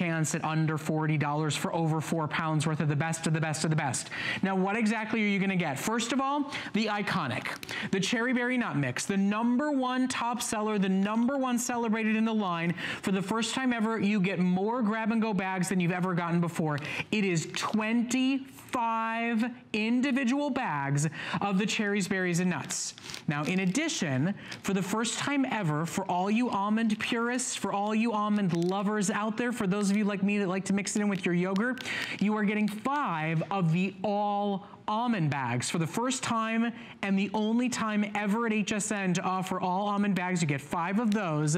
chance at under $40 for over four pounds worth of the best of the best of the best. Now, what exactly are you gonna get? First of all, the iconic, the cherry berry nut mix, the number one top seller, the number one celebrated in the line. For the first time ever, you get more grab and go bags than you've ever gotten before. It is 25 individual bags of the cherries, berries, and nuts. Now, in addition, for the first time ever, for all you almond purists, for all you almond lovers out there, for those of you like me that like to mix it in with your yogurt, you are getting five of the all almond bags for the first time and the only time ever at HSN to offer all almond bags. You get five of those.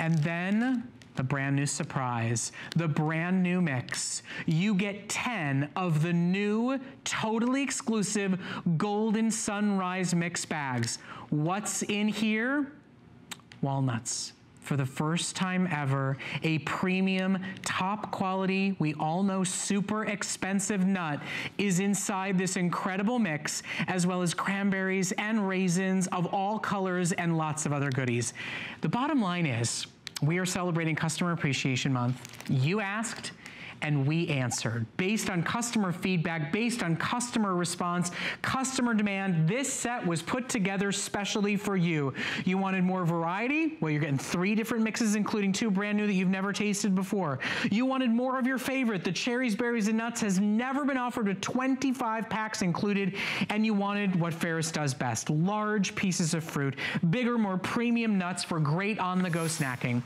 And then the brand new surprise, the brand new mix. You get 10 of the new, totally exclusive Golden Sunrise mix bags. What's in here? Walnuts for the first time ever, a premium, top quality, we all know super expensive nut is inside this incredible mix, as well as cranberries and raisins of all colors and lots of other goodies. The bottom line is, we are celebrating Customer Appreciation Month. You asked, and we answered. Based on customer feedback, based on customer response, customer demand, this set was put together specially for you. You wanted more variety? Well, you're getting three different mixes, including two brand new that you've never tasted before. You wanted more of your favorite. The cherries, berries, and nuts has never been offered with 25 packs included, and you wanted what Ferris does best, large pieces of fruit, bigger, more premium nuts for great on-the-go snacking.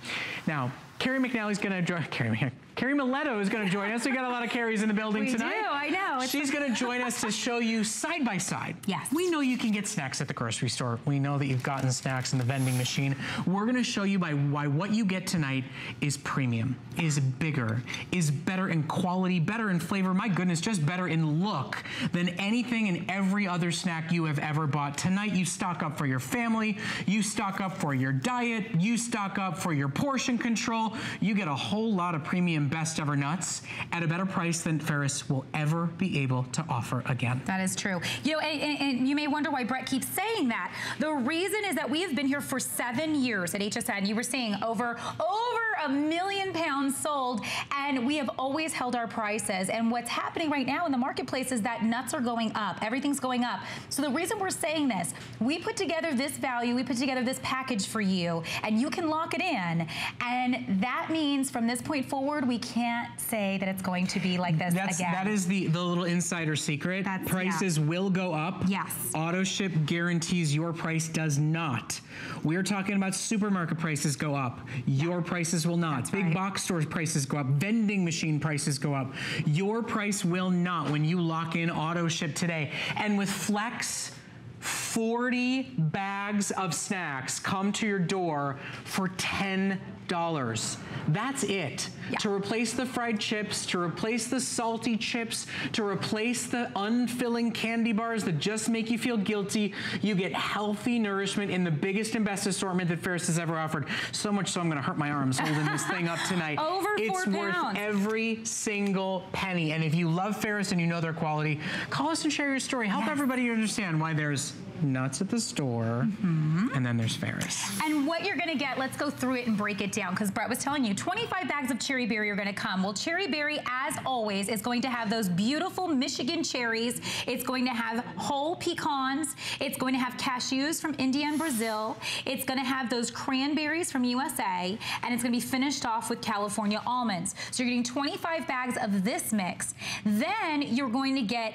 Now, Carrie McNally's gonna Carrie, Carrie Mileto is going to join us. We got a lot of Carries in the building we tonight. We do, I know. She's going to join us to show you side by side. Yes. We know you can get snacks at the grocery store. We know that you've gotten snacks in the vending machine. We're going to show you by why what you get tonight is premium, is bigger, is better in quality, better in flavor. My goodness, just better in look than anything and every other snack you have ever bought. Tonight, you stock up for your family. You stock up for your diet. You stock up for your portion control. You get a whole lot of premium best ever nuts at a better price than Ferris will ever be able to offer again. That is true. You know, and, and, and, you may wonder why Brett keeps saying that. The reason is that we have been here for seven years at HSN. You were seeing over, over a million pounds sold, and we have always held our prices. And what's happening right now in the marketplace is that nuts are going up. Everything's going up. So the reason we're saying this, we put together this value, we put together this package for you, and you can lock it in. And that means from this point forward, we can't say that it's going to be like this That's, again. That is the, the little insider secret. That's, Prices yeah. will go up. Yes. Auto ship guarantees your price does not. We're talking about supermarket prices go up. Your yeah. prices will not. That's Big right. box store prices go up. Vending machine prices go up. Your price will not when you lock in auto ship today. And with Flex, 40 bags of snacks come to your door for 10 dollars. That's it. Yeah. To replace the fried chips, to replace the salty chips, to replace the unfilling candy bars that just make you feel guilty, you get healthy nourishment in the biggest and best assortment that Ferris has ever offered. So much so I'm gonna hurt my arms holding this thing up tonight. Over it's four pounds. It's worth every single penny. And if you love Ferris and you know their quality, call us and share your story. Help yes. everybody understand why there's nuts at the store, mm -hmm. and then there's Ferris. And what you're gonna get, let's go through it and break it down, because Brett was telling you, 25 bags of cherry berry are gonna come. Well, cherry berry, as always, is going to have those beautiful Michigan cherries. It's going to have whole pecans. It's going to have cashews from India and Brazil. It's gonna have those cranberries from USA, and it's gonna be finished off with California almonds. So you're getting 25 bags of this mix. Then you're going to get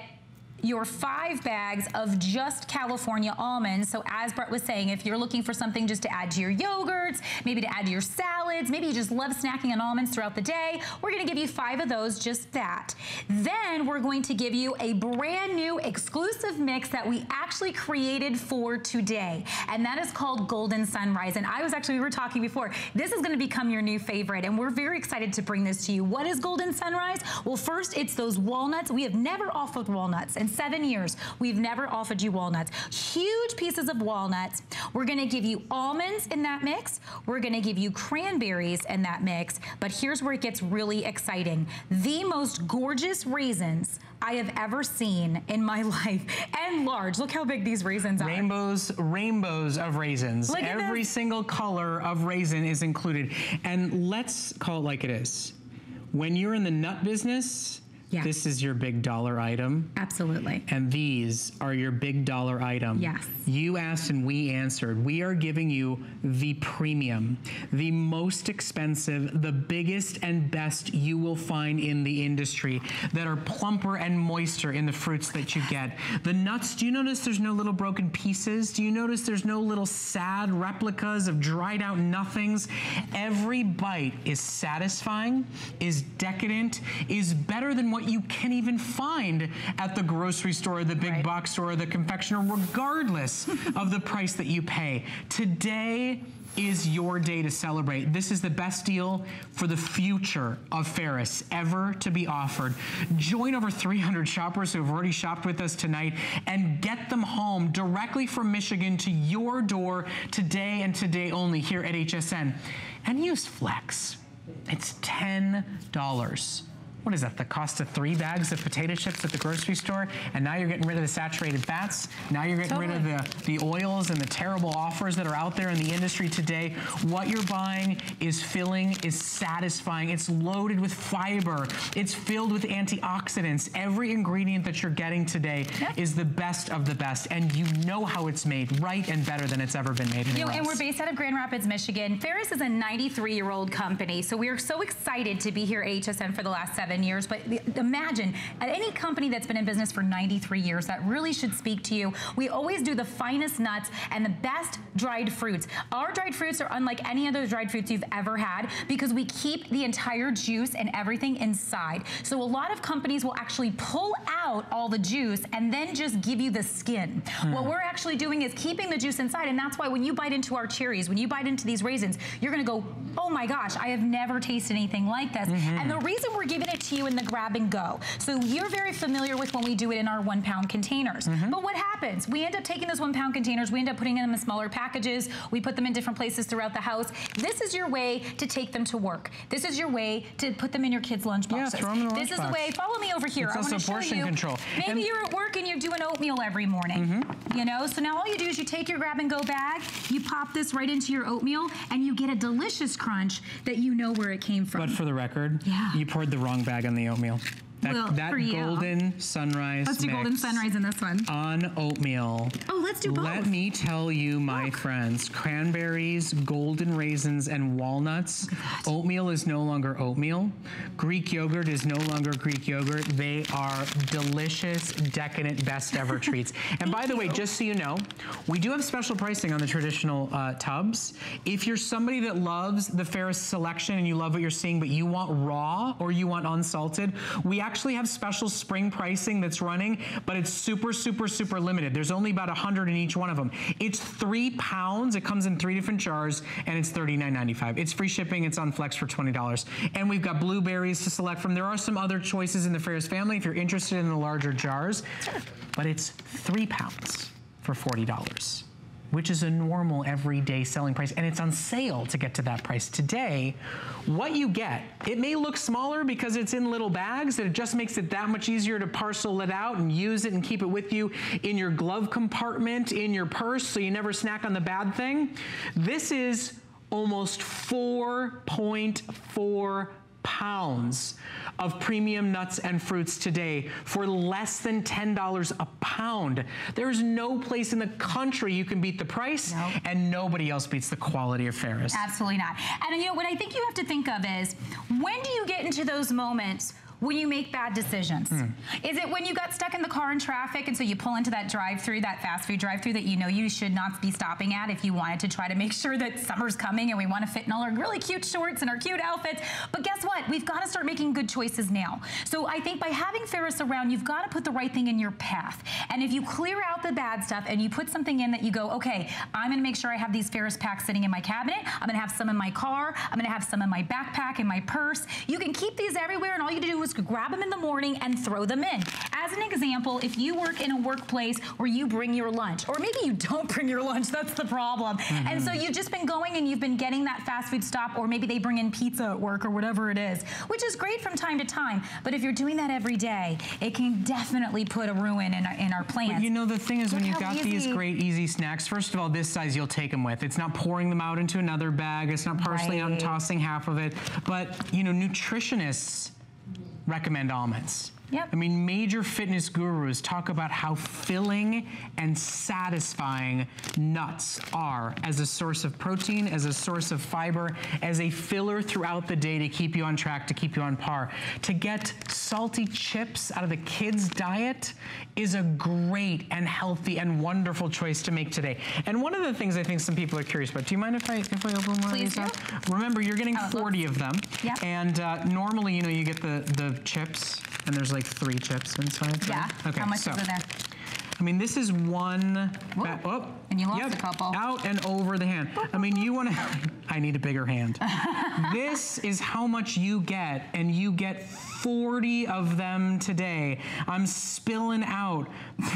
your five bags of just California almonds. So as Brett was saying, if you're looking for something just to add to your yogurts, maybe to add to your salads, maybe you just love snacking on almonds throughout the day, we're gonna give you five of those, just that. Then we're going to give you a brand new exclusive mix that we actually created for today. And that is called Golden Sunrise. And I was actually, we were talking before, this is gonna become your new favorite. And we're very excited to bring this to you. What is Golden Sunrise? Well, first it's those walnuts. We have never offered walnuts. And seven years, we've never offered you walnuts. Huge pieces of walnuts. We're gonna give you almonds in that mix. We're gonna give you cranberries in that mix. But here's where it gets really exciting. The most gorgeous raisins I have ever seen in my life and large. Look how big these raisins are. Rainbows, rainbows of raisins. Look Every single color of raisin is included. And let's call it like it is When you're in the nut business, Yeah. this is your big dollar item. Absolutely. And these are your big dollar item. Yes. You asked and we answered. We are giving you the premium, the most expensive, the biggest and best you will find in the industry that are plumper and moister in the fruits that you get. The nuts, do you notice there's no little broken pieces? Do you notice there's no little sad replicas of dried out nothings? Every bite is satisfying, is decadent, is better than what you can even find at the grocery store, the big Right. box store, the confectioner, regardless of the price that you pay. Today is your day to celebrate. This is the best deal for the future of Ferris ever to be offered. Join over 300 shoppers who have already shopped with us tonight and get them home directly from Michigan to your door today and today only here at HSN. And use Flex. It's $10. What is that? The cost of three bags of potato chips at the grocery store, and now you're getting rid of the saturated fats. Now you're getting rid of the, the oils and the terrible offers that are out there in the industry today. What you're buying is filling, is satisfying. It's loaded with fiber. It's filled with antioxidants. Every ingredient that you're getting today Yep. is the best of the best, and you know how it's made, right and better than it's ever been made You know, and we're based out of Grand Rapids, Michigan. Ferris is a 93-year-old company, so we are so excited to be here at HSN for the last seven years. But imagine, at any company that's been in business for 93 years, that really should speak to you. We always do the finest nuts and the best dried fruits. Our dried fruits are unlike any other dried fruits you've ever had because we keep the entire juice and everything inside. So a lot of companies will actually pull out all the juice and then just give you the skin. Hmm. What we're actually doing is keeping the juice inside, and that's why when you bite into our cherries, when you bite into these raisins, you're gonna go, oh my gosh, I have never tasted anything like this. Mm-hmm. And the reason we're giving it to you in the grab and go, so you're very familiar with when we do it in our one pound containers. But what happens? We end up taking those one pound containers, we end up putting them in smaller packages, we put them in different places throughout the house. This is your way to take them to work. This is your way to put them in your kids' lunch Yeah, boxes. throw 'em in the this is the way, follow me over here. It's I wanna also show portion you. control. Maybe And- you're at work and you're doing oatmeal every morning. Mm-hmm. You know, so now all you do is you take your grab and go bag, you pop this right into your oatmeal, and you get a delicious crunch that you know where it came from. But for the record, Yeah. you poured the wrong bag on the oatmeal. That, Well, that for you. golden sunrise Let's do golden sunrise in this one. on oatmeal. Oh, let's do both. Let me tell you, my Look. friends, cranberries, golden raisins, and walnuts. Oatmeal is no longer oatmeal. Greek yogurt is no longer Greek yogurt. They are delicious, decadent, best ever treats. And by the way, just so you know, we do have special pricing on the traditional uh, tubs. If you're somebody that loves the Ferris selection and you love what you're seeing, but you want raw or you want unsalted, we actually have special spring pricing that's running, but it's super, super, super limited. There's only about 100 in each one of them. It's three pounds. It comes in three different jars, and it's $39.95. It's free shipping. It's on Flex for $20. And we've got blueberries to select from. There are some other choices in the Ferris family if you're interested in the larger jars, but it's three pounds for $40 which is a normal everyday selling price, and it's on sale to get to that price. Today, what you get, it may look smaller because it's in little bags, that it just makes it that much easier to parcel it out and use it and keep it with you in your glove compartment, in your purse, so you never snack on the bad thing. This is almost 4.4 pounds of premium nuts and fruits today for less than $10 a pound. There's no place in the country you can beat the price, No. and nobody else beats the quality of Ferris. Absolutely not. And you know what I think you have to think of is when do you get into those moments when you make bad decisions? Hmm. Is it when you got stuck in the car in traffic and so you pull into that drive-through, that fast food drive-through that you know you should not be stopping at if you wanted to try to make sure that summer's coming and we want to fit in all our really cute shorts and our cute outfits. But guess what? We've got to start making good choices now. So I think by having Ferris around, you've got to put the right thing in your path. And if you clear out the bad stuff and you put something in that you go, okay, I'm going to make sure I have these Ferris packs sitting in my cabinet. I'm going to have some in my car. I'm going to have some in my backpack, in my purse. You can keep these everywhere, and all you do is grab them in the morning and throw them in. As an example, if you work in a workplace where you bring your lunch, or maybe you don't bring your lunch, that's the problem. And so mm-hmm. you've just been going and you've been getting that fast food stop, or maybe they bring in pizza at work or whatever it is. is, which is great from time to time. But if you're doing that every day, it can definitely put a ruin in our, in our plans. But you know, the thing is Look when you've got these great easy snacks, first of all, this size you'll take them with. It's not pouring them out into another bag. It's not parceling out and Right. tossing half of it. But, you know, nutritionists recommend almonds. Yep. I mean, major fitness gurus talk about how filling and satisfying nuts are as a source of protein, as a source of fiber, as a filler throughout the day to keep you on track, to keep you on par. To get salty chips out of the kids' diet is a great and healthy and wonderful choice to make today. And one of the things I think some people are curious about, do you mind if I, if I open one of Please these do. up? Remember, you're getting How 40 of them. Yep. And uh, normally, you know, you get the, the chips, and there's like three chips inside. Yeah. right? Okay. How much so, is in there? I mean, this is one. Oh, And you lost yep, a couple. Out and over the hand. I mean, you want to. I need a bigger hand. this is how much you get, and you get 40 of them today. I'm spilling out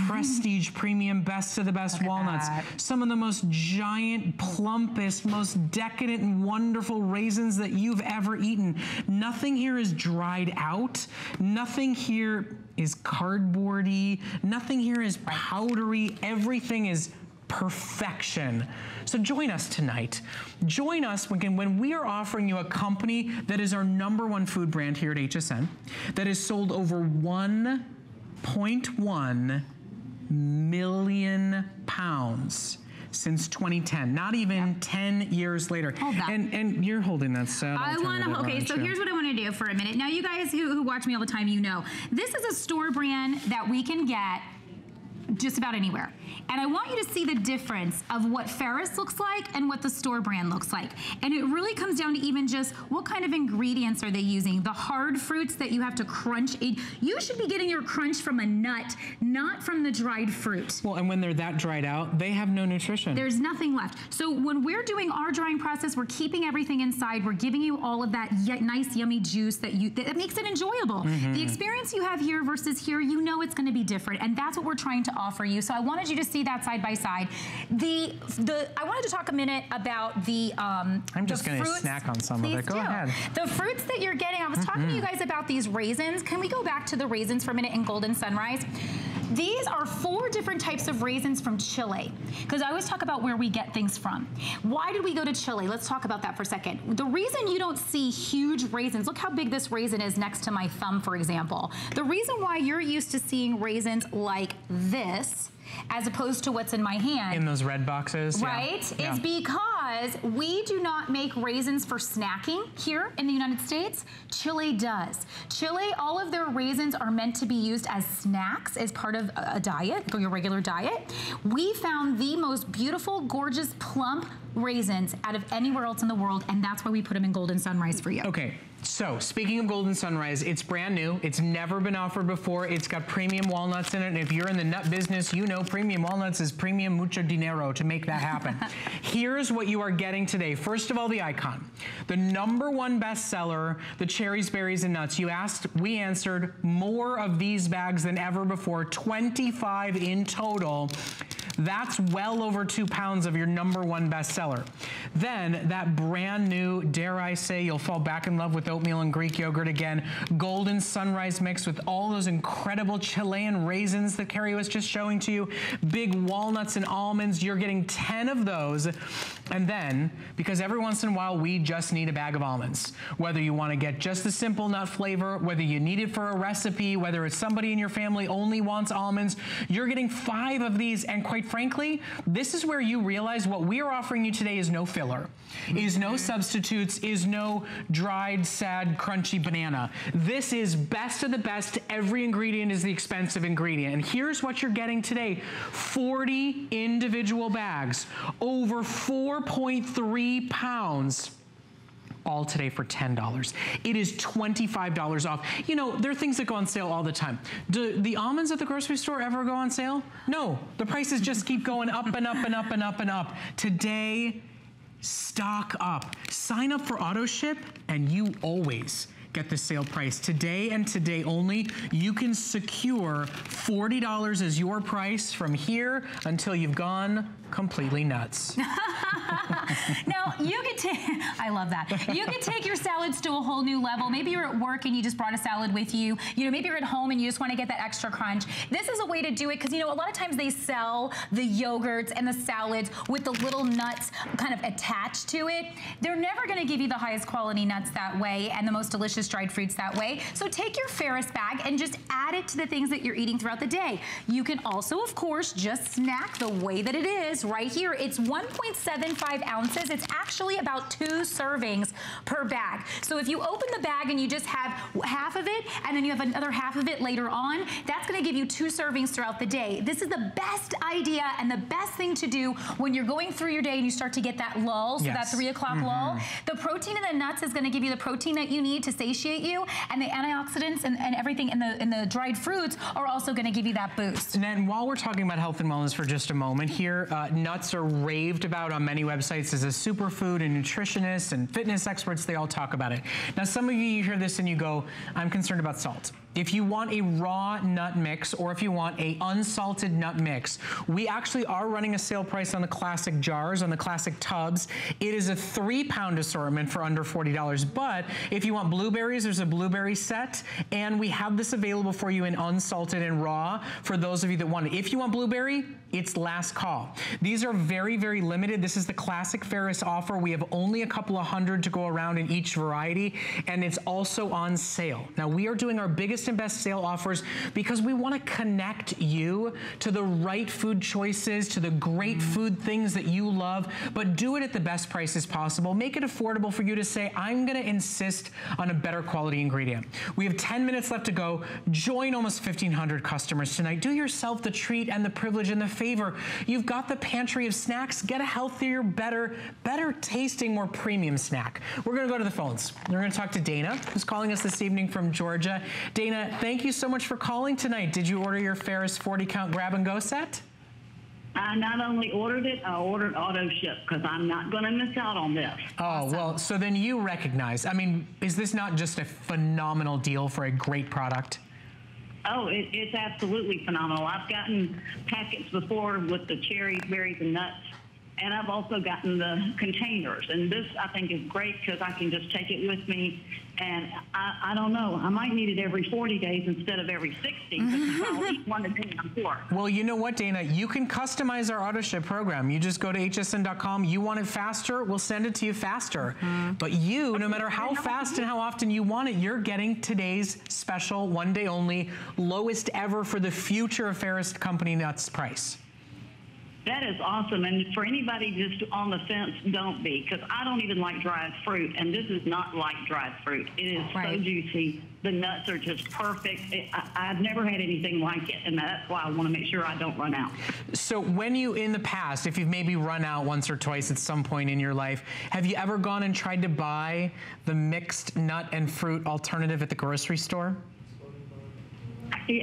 prestige premium best of the best walnuts. that. Some of the most giant, plumpest, most decadent and wonderful raisins that you've ever eaten. Nothing here is dried out. Nothing here is cardboardy. Nothing here is powdery. Everything is perfection. So join us tonight. Join us when, when we are offering you a company that is our number one food brand here at HSN, that has sold over 1.1 million pounds since 2010. Not even 10 years later. Hold that. And and you're holding that set. I want to. Okay, so here's what I want to do for a minute. Now, you guys who, who watch me all the time, you know this is a store brand that we can get just about anywhere. And I want you to see the difference of what Ferris looks like and what the store brand looks like. And it really comes down to even just what kind of ingredients are they using? The hard fruits that you have to crunch. You should be getting your crunch from a nut, not from the dried fruit. Well, and when they're that dried out, they have no nutrition. There's nothing left. So when we're doing our drying process, we're keeping everything inside. We're giving you all of that nice, yummy juice that you that makes it enjoyable. Mm-hmm. The experience you have here versus here, you know it's going to be different, and that's what we're trying to offer you. So I wanted you to see that side by side. The the I wanted to talk a minute about the um. I'm just gonna snack on some of it. Go do. ahead. The fruits that you're getting. I was talking to you guys about these raisins. Can we go back to the raisins for a minute in Golden Sunrise? These are four different types of raisins from Chile. Because I always talk about where we get things from. Why did we go to Chile? Let's talk about that for a second. The reason you don't see huge raisins, look how big this raisin is next to my thumb, for example. The reason why you're used to seeing raisins like this, as opposed to what's in my hand, in those red boxes. right? Yeah. Is because we do not make raisins for snacking here in the United States. Chile does. Chile, all of their raisins are meant to be used as snacks as part of a a diet, your regular diet. We found the most beautiful, gorgeous, plump raisins out of anywhere else in the world, and that's why we put them in Golden Sunrise for you. Okay, so speaking of Golden Sunrise, it's brand new. It's never been offered before. It's got premium walnuts in it. And if you're in the nut business, you know premium walnuts is premium mucho dinero to make that happen. Here's what you are getting today. First of all, the icon. The number one bestseller, the cherries, berries, and nuts. You asked, we answered more of these bags than ever before, 25 in total. That's well over two pounds of your number one bestseller. Then that brand new, dare I say, you'll fall back in love with oatmeal and Greek yogurt again, golden sunrise mix with all those incredible Chilean raisins that Carrie was just showing to you, big walnuts and almonds. You're getting 10 of those. And then, because every once in a while we just need a bag of almonds, whether you want to get just the simple nut flavor, whether you need it for a recipe, whether it's somebody in your family only wants almonds, you're getting five of these. And quite frankly, this is where you realize what we are offering you today is no filler, is no substitutes, is no dried, sad, crunchy banana. This is best of the best. Every ingredient is the expensive ingredient. And here's what you're getting today 40 individual bags, over 4.3 pounds all today for $10. It is $25 off. You know, there are things that go on sale all the time. Do the almonds at the grocery store ever go on sale? No, the prices just keep going up and up and up and up and up. Today, stock up. Sign up for auto ship and you always get the sale price. Today and today only, you can secure $40 as your price from here until you've gone completely nuts. now, you can take, I love that. You can take your salads to a whole new level. Maybe you're at work and you just brought a salad with you. You know, maybe you're at home and you just want to get that extra crunch. This is a way to do it because, you know, a lot of times they sell the yogurts and the salads with the little nuts kind of attached to it. They're never going to give you the highest quality nuts that way and the most delicious dried fruits that way. So take your Ferris bag and just add it to the things that you're eating throughout the day. You can also, of course, just snack the way that it is right here. It's 1.75 ounces. It's actually about two servings per bag. So if you open the bag and you just have half of it and then you have another half of it later on, that's gonna give you two servings throughout the day. This is the best idea and the best thing to do when you're going through your day and you start to get that lull, so yes. that three o'clock mm -hmm. lull. The protein in the nuts is gonna give you the protein that you need to satiate you and the antioxidants and, and everything in the, in the dried fruits are also gonna give you that boost. And then while we're talking about health and wellness for just a moment here, uh, nuts are raved about on many websites as a superfood and nutritionists and fitness experts, they all talk about it. Now some of you, you hear this and you go, I'm concerned about salt. If you want a raw nut mix or if you want a unsalted nut mix, we actually are running a sale price on the classic jars, on the classic tubs. It is a three pound assortment for under $40. But if you want blueberries, there's a blueberry set and we have this available for you in unsalted and raw for those of you that want it. If you want blueberry, it's last call. These are very, very limited. This is the classic Ferris offer. We have only a couple of hundred to go around in each variety and it's also on sale. Now we are doing our biggest and best sale offers because we want to connect you to the right food choices, to the great mm. food things that you love, but do it at the best prices possible. Make it affordable for you to say, I'm going to insist on a better quality ingredient. We have 10 minutes left to go. Join almost 1,500 customers tonight. Do yourself the treat and the privilege and the favor. You've got the pantry of snacks. Get a healthier, better, better tasting, more premium snack. We're going to go to the phones. We're going to talk to Dana, who's calling us this evening from Georgia. Dana, Dana, thank you so much for calling tonight. Did you order your Ferris 40 count grab and go set? I not only ordered it, I ordered auto ship because I'm not going to miss out on this. Oh, awesome. well, so then you recognize, I mean, is this not just a phenomenal deal for a great product? Oh, it, it's absolutely phenomenal. I've gotten packets before with the cherries, berries, and nuts and I've also gotten the containers. And this, I think, is great because I can just take it with me. And I, I don't know, I might need it every 40 days instead of every 60 because I'll eat one a day I'm poor. Well, you know what, Dana? You can customize our auto ship program. You just go to hsn.com. You want it faster, we'll send it to you faster. Mm -hmm. But you, no matter how fast and how often you want it, you're getting today's special, one day only, lowest ever for the future of Ferris Company Nuts price. That is awesome. And for anybody just on the fence, don't be, because I don't even like dried fruit, and this is not like dried fruit. It is right. so juicy. The nuts are just perfect. It, I, have never had anything like it, and that's why I want to make sure I don't run out. So when you, in the past, if you've maybe run out once or twice at some point in your life, have you ever gone and tried to buy the mixed nut and fruit alternative at the grocery store?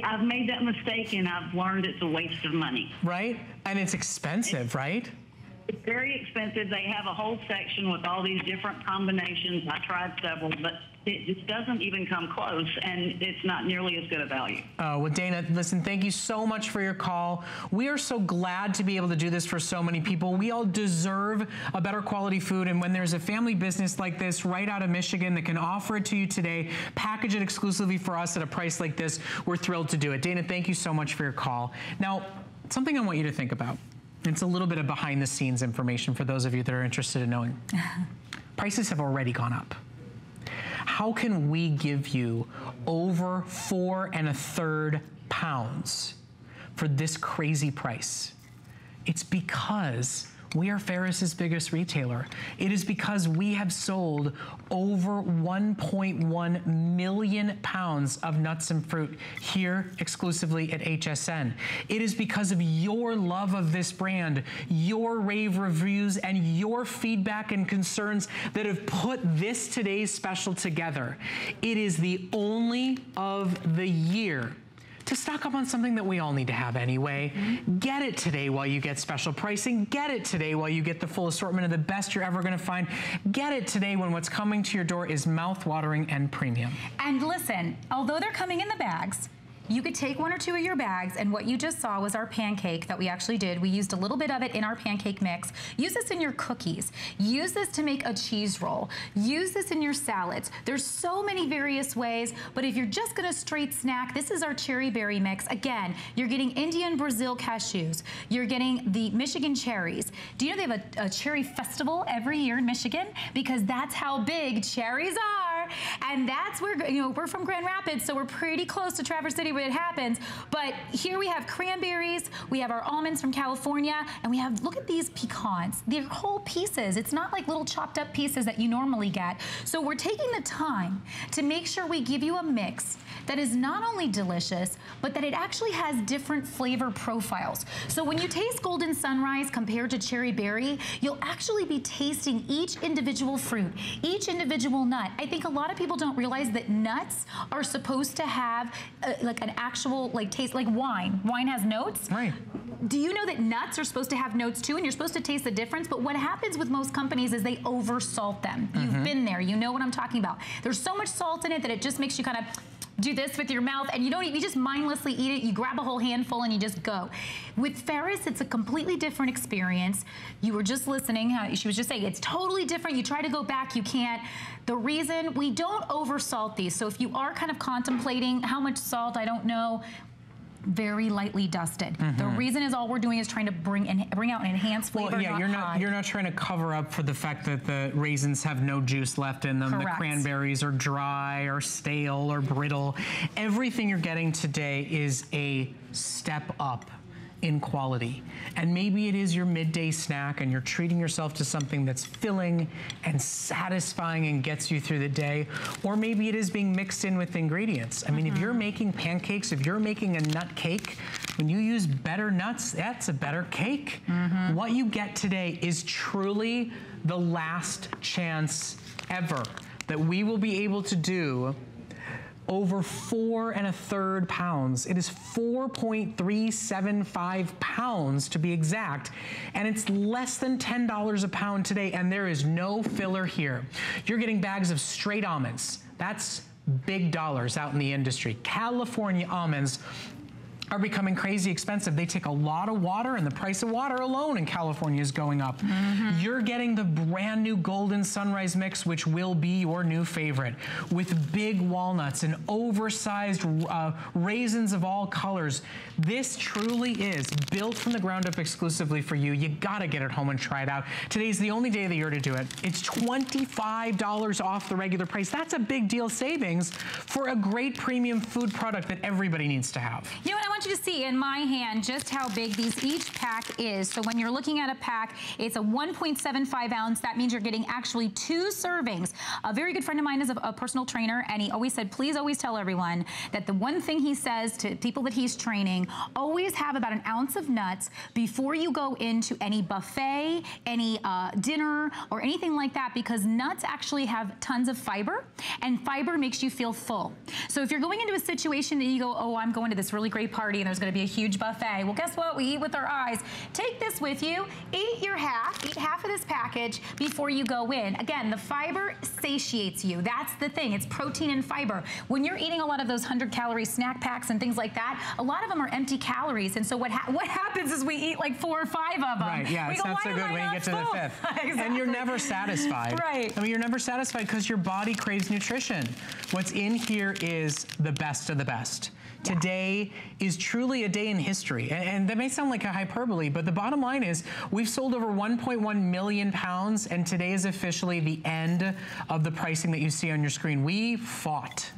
I've made that mistake and I've learned it's a waste of money. Right? And it's expensive, it's, right? It's very expensive. They have a whole section with all these different combinations. I tried several, but it just doesn't even come close, and it's not nearly as good a value. Oh, well, Dana, listen, thank you so much for your call. We are so glad to be able to do this for so many people. We all deserve a better quality food, and when there's a family business like this right out of Michigan that can offer it to you today, package it exclusively for us at a price like this, we're thrilled to do it. Dana, thank you so much for your call. Now, something I want you to think about. It's a little bit of behind the scenes information for those of you that are interested in knowing. Prices have already gone up how can we give you over four and a third pounds for this crazy price? It's because we are Ferris's biggest retailer. It is because we have sold over 1.1 million pounds of nuts and fruit here exclusively at HSN. It is because of your love of this brand, your rave reviews, and your feedback and concerns that have put this today's special together. It is the only of the year to stock up on something that we all need to have anyway. Mm -hmm. Get it today while you get special pricing. Get it today while you get the full assortment of the best you're ever gonna find. Get it today when what's coming to your door is mouth-watering and premium. And listen, although they're coming in the bags, you could take one or two of your bags, and what you just saw was our pancake that we actually did. We used a little bit of it in our pancake mix. Use this in your cookies. Use this to make a cheese roll. Use this in your salads. There's so many various ways, but if you're just gonna straight snack, this is our cherry berry mix. Again, you're getting Indian Brazil cashews. You're getting the Michigan cherries. Do you know they have a, a cherry festival every year in Michigan? Because that's how big cherries are. And that's where, you know, we're from Grand Rapids, so we're pretty close to Traverse City where it happens. But here we have cranberries, we have our almonds from California, and we have, look at these pecans. They're whole pieces. It's not like little chopped up pieces that you normally get. So we're taking the time to make sure we give you a mix that is not only delicious, but that it actually has different flavor profiles. So when you taste Golden Sunrise compared to Cherry Berry, you'll actually be tasting each individual fruit, each individual nut. I think a lot of people don't realize that nuts are supposed to have uh, like an actual like taste, like wine. Wine has notes. Right. Do you know that nuts are supposed to have notes too, and you're supposed to taste the difference? But what happens with most companies is they over salt them. You've been there, you know what I'm talking about. There's so much salt in it that it just makes you kind of do this with your mouth and you don't you just mindlessly eat it. You grab a whole handful and you just go. With ferris it's a completely different experience. You were just listening she was just saying it's totally different. You try to go back you can't. The reason we don't over salt these. So if you are kind of contemplating how much salt i don't know very lightly dusted. The Mm-hmm. reason is all we're doing is trying to bring in, bring out an enhanced flavor. Well, yeah, you're not you're not trying to cover up for the fact that the raisins have no juice left in them. Correct. The cranberries are dry or stale or brittle. Everything you're getting today is a step up in quality. And maybe it is your midday snack and you're treating yourself to something that's filling and satisfying and gets you through the day. Or maybe it is being mixed in with ingredients. I mean, if you're mm-hmm. making pancakes, if you're making a nut cake, when you use better nuts, that's a better cake. Mm-hmm. What you get today is truly the last chance ever that we will be able to do over four and a third pounds. It is 4.375 pounds to be exact, and it's less than $10 a pound today, and there is no filler here. You're getting bags of straight almonds. That's big dollars out in the industry. California almonds are becoming crazy expensive. They take a lot of water, and the price of water alone in California is going up. You're getting the brand new Golden Sunrise Mix, which will be your new favorite, with big walnuts and oversized uh, raisins of all colors. This truly is built from the ground up exclusively for you. You gotta get it home and try it out. Today's the only day of the year to do it. It's $25 off the regular price. That's a big deal savings for a great premium food product that everybody needs to have. You know what I want you to see in my hand just how big these each pack is. So when you're looking at a pack, it's a 1.75 ounce. That means you're getting actually two servings. A very good friend of mine is a, a personal trainer, and he always said, please always tell everyone that the one thing he says to people that he's training, always have about an ounce of nuts before you go into any buffet, any uh, dinner, or anything like that, because nuts actually have tons of fiber, and fiber makes you feel full. So if you're going into a situation that you go, oh, I'm going to this really great party and there's gonna be a huge buffet. Well, guess what? We eat with our eyes. Take this with you, eat your half, eat half of this package before you go in. Again, the fiber satiates you. That's the thing, it's protein and fiber. When you're eating a lot of those 100 calorie snack packs and things like that, a lot of them are empty calories. And so what, ha what happens is we eat like four or five of them. Right, yeah, We it's go, not "Why so good when you get to the fifth. exactly. And you're never satisfied. Right. I mean, you're never satisfied because your body craves nutrition. What's in here is the best of the best. Today is truly a day in history. And, and that may sound like a hyperbole, but the bottom line is we've sold over 1.1 million pounds, and today is officially the end of the pricing that you see on your screen. We fought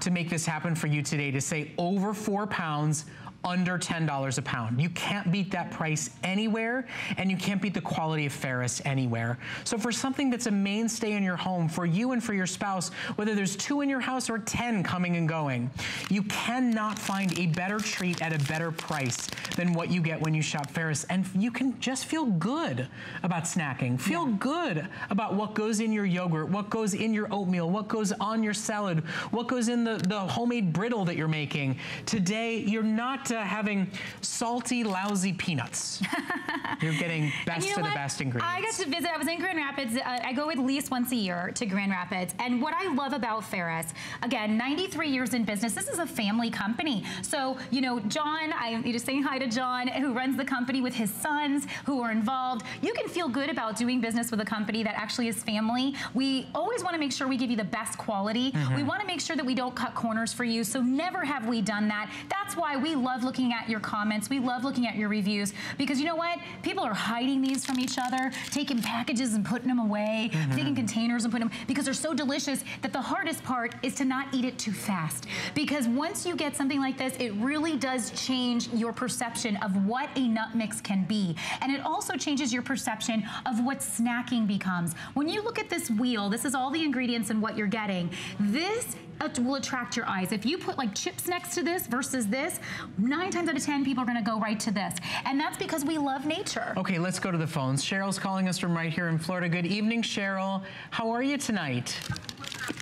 to make this happen for you today to say over four pounds under $10 a pound. You can't beat that price anywhere, and you can't beat the quality of Ferris anywhere. So for something that's a mainstay in your home, for you and for your spouse, whether there's two in your house or 10 coming and going, you cannot find a better treat at a better price than what you get when you shop Ferris. And you can just feel good about snacking. Feel good about what goes in your yogurt, what goes in your oatmeal, what goes on your salad, what goes in the, the homemade brittle that you're making. Today, you're not not uh, having salty, lousy peanuts. You're getting best you know of the what? best ingredients. I got to visit. I was in Grand Rapids. Uh, I go at least once a year to Grand Rapids. And what I love about Ferris, again, 93 years in business. This is a family company. So you know, John. I you just saying hi to John, who runs the company with his sons, who are involved. You can feel good about doing business with a company that actually is family. We always want to make sure we give you the best quality. Mm-hmm. We want to make sure that we don't cut corners for you. So never have we done that. That's why we love looking at your comments. We love looking at your reviews because you know what? People are hiding these from each other, taking packages and putting them away, Mm-hmm. taking containers and putting them because they're so delicious that the hardest part is to not eat it too fast. Because once you get something like this, it really does change your perception of what a nut mix can be. And it also changes your perception of what snacking becomes. When you look at this wheel, this is all the ingredients and what you're getting. This will attract your eyes. If you put like chips next to this versus this, nine times out of 10 people are gonna go right to this. And that's because we love nature. Okay, let's go to the phones. Cheryl's calling us from right here in Florida. Good evening, Cheryl. How are you tonight?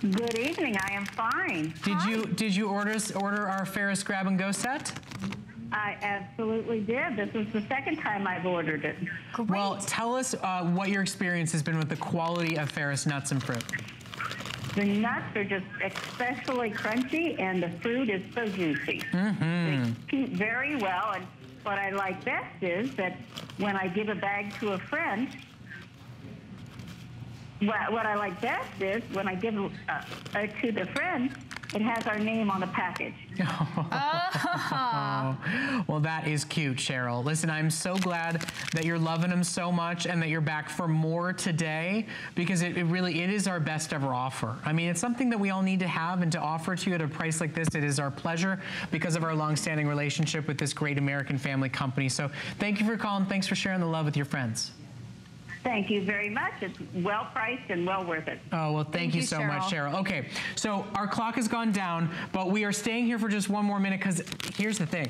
Good evening. I am fine. Did you did you order order our Ferris Grab and Go set? I absolutely did. This is the second time I've ordered it. Great. Well, tell us uh, what your experience has been with the quality of Ferris nuts and fruit. The nuts are just especially crunchy, and the fruit is so juicy. They keep very well. And what I like best is that when I give a bag to a friend, what, what I like best is when I give uh, uh, to the friend, it has our name on the package. oh. Well, that is cute, Cheryl. Listen, I'm so glad that you're loving them so much and that you're back for more today because it, it really it is our best ever offer. I mean, it's something that we all need to have and to offer to you at a price like this. It is our pleasure because of our long-standing relationship with this great American family company. So thank you for calling. Thanks for sharing the love with your friends. Thank you very much. It's well priced and well worth it. Oh, well, thank, Thank you, you, so much, Cheryl. Cheryl. Okay, so our clock has gone down, but we are staying here for just one more minute because here's the thing.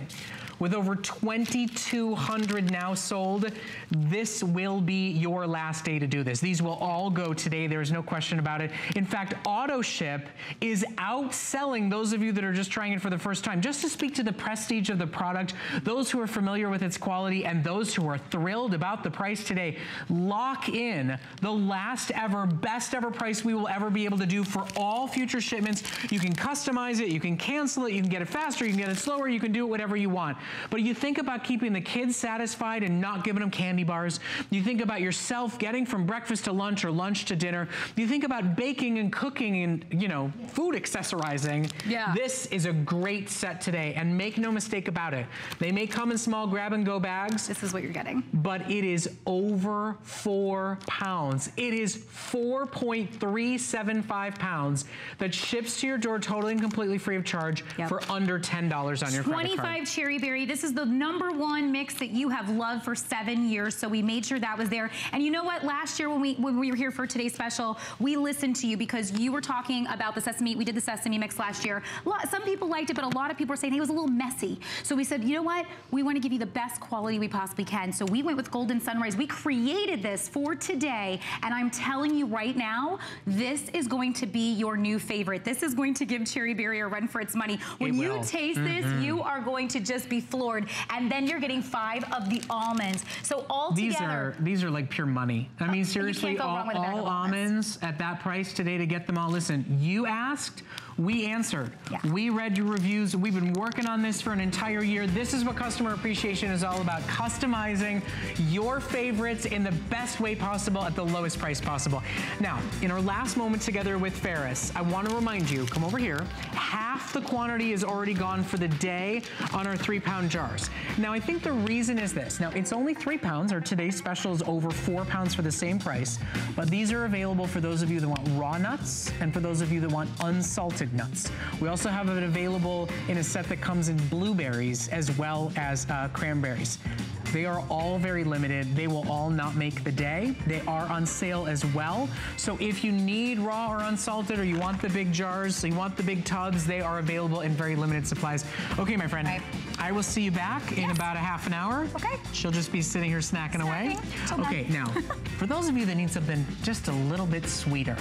With over 2,200 now sold, this will be your last day to do this. These will all go today. There is no question about it. In fact, Auto Ship is outselling those of you that are just trying it for the first time. Just to speak to the prestige of the product, those who are familiar with its quality and those who are thrilled about the price today, lock in the last ever, best ever price we will ever be able to do for all future shipments. You can customize it, you can cancel it, you can get it faster, you can get it slower, you can do it whatever you want. But you think about keeping the kids satisfied and not giving them candy bars. You think about yourself getting from breakfast to lunch or lunch to dinner. You think about baking and cooking and, you know, food accessorizing. Yeah. This is a great set today. And make no mistake about it. They may come in small grab and go bags This is what you're getting. but it is over four pounds. It is 4.375 pounds that ships to your door totally and completely free of charge Yep. for under $10 on your credit card. 25 cherry berry. This is the number one mix that you have loved for seven years. So we made sure that was there. And you know what? Last year when we when we were here for today's special, we listened to you because you were talking about the sesame. We did the sesame mix last year. Lot- Some people liked it, but a lot of people were saying hey, it was a little messy. So we said, you know what? We want to give you the best quality we possibly can. So we went with Golden Sunrise. We created this for today. And I'm telling you right now, this is going to be your new favorite. This is going to give Cherry Berry a run for its money. When It you taste this, mm-hmm. you are going to just be floored. And then you're getting five of the almonds. So all These together. are these are like pure money. I mean, uh, seriously, all, wrong with a bag all almonds at that price today to get them all. Listen, you asked, we answered. Yeah. We read your reviews. We've been working on this for an entire year. This is what customer appreciation is all about: customizing your favorites in the best way possible at the lowest price possible. Now, in our last moment together with Ferris, I want to remind you, come over here. Half the quantity is already gone for the day on our three-pound jars. Now, I think the reason is this. Now, it's only three pounds. Our today's special is over four pounds for the same price, but these are available for those of you that want raw nuts and for those of you that want unsalted nuts. We also have it available in a set that comes in blueberries as well as uh, cranberries. They are all very limited. They will all not make the day. They are on sale as well. So if you need raw or unsalted or you want the big jars, so you want the big tubs, they are available in very limited supplies. Okay, my friend. Right. I will see you back in about a half an hour. Okay. She'll just be sitting here snacking, away. Snacking till Okay, now, for those of you that need something just a little bit sweeter,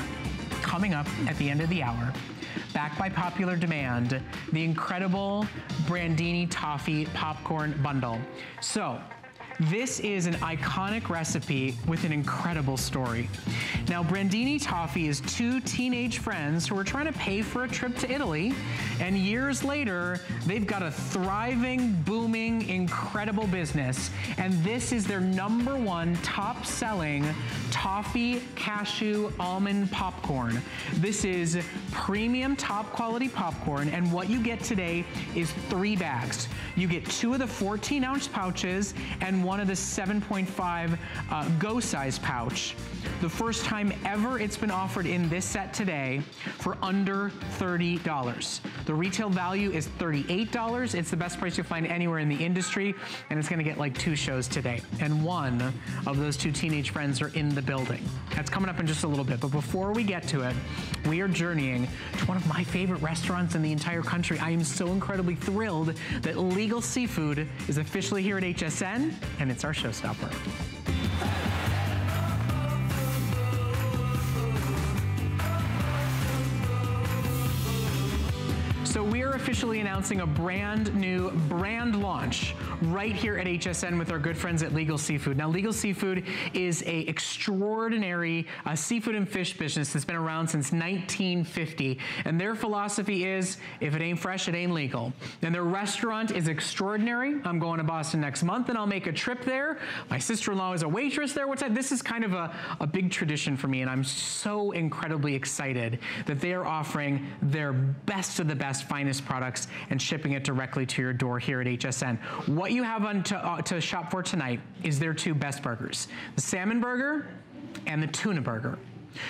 coming up at the end of the hour, backed by popular demand, the incredible Brandini Toffee Popcorn Bundle. So, this is an iconic recipe with an incredible story. Now, Brandini Toffee is two teenage friends who are trying to pay for a trip to Italy, and years later, they've got a thriving, booming, incredible business, and this is their number one top-selling toffee cashew almond popcorn. This is premium top quality popcorn, and what you get today is three bags. You get two of the 14 ounce pouches and one of the 7.5 uh, go size pouch. The first time ever it's been offered in this set today for under $30. The retail value is $38. It's the best price you'll find anywhere in the industry, and it's gonna get like two shows today. And one of those two teenage friends are in the building. That's coming up in just a little bit, but before we get to it, we are journeying to one of my favorite restaurants in the entire country. I am so incredibly thrilled that Legal Seafood is officially here at HSN, and it's our showstopper. So we are officially announcing a brand new brand launch right here at HSN with our good friends at Legal Seafood. Now, Legal Seafood is a extraordinary uh, seafood and fish business that's been around since 1950. And their philosophy is, if it ain't fresh, it ain't legal. And their restaurant is extraordinary. I'm going to Boston next month and I'll make a trip there. My sister-in-law is a waitress there. What's that? This is kind of a, a big tradition for me. And I'm so incredibly excited that they are offering their best of the best finest products and shipping it directly to your door here at HSN. What you have on to, uh, to shop for tonight is their two best burgers, the salmon burger and the tuna burger.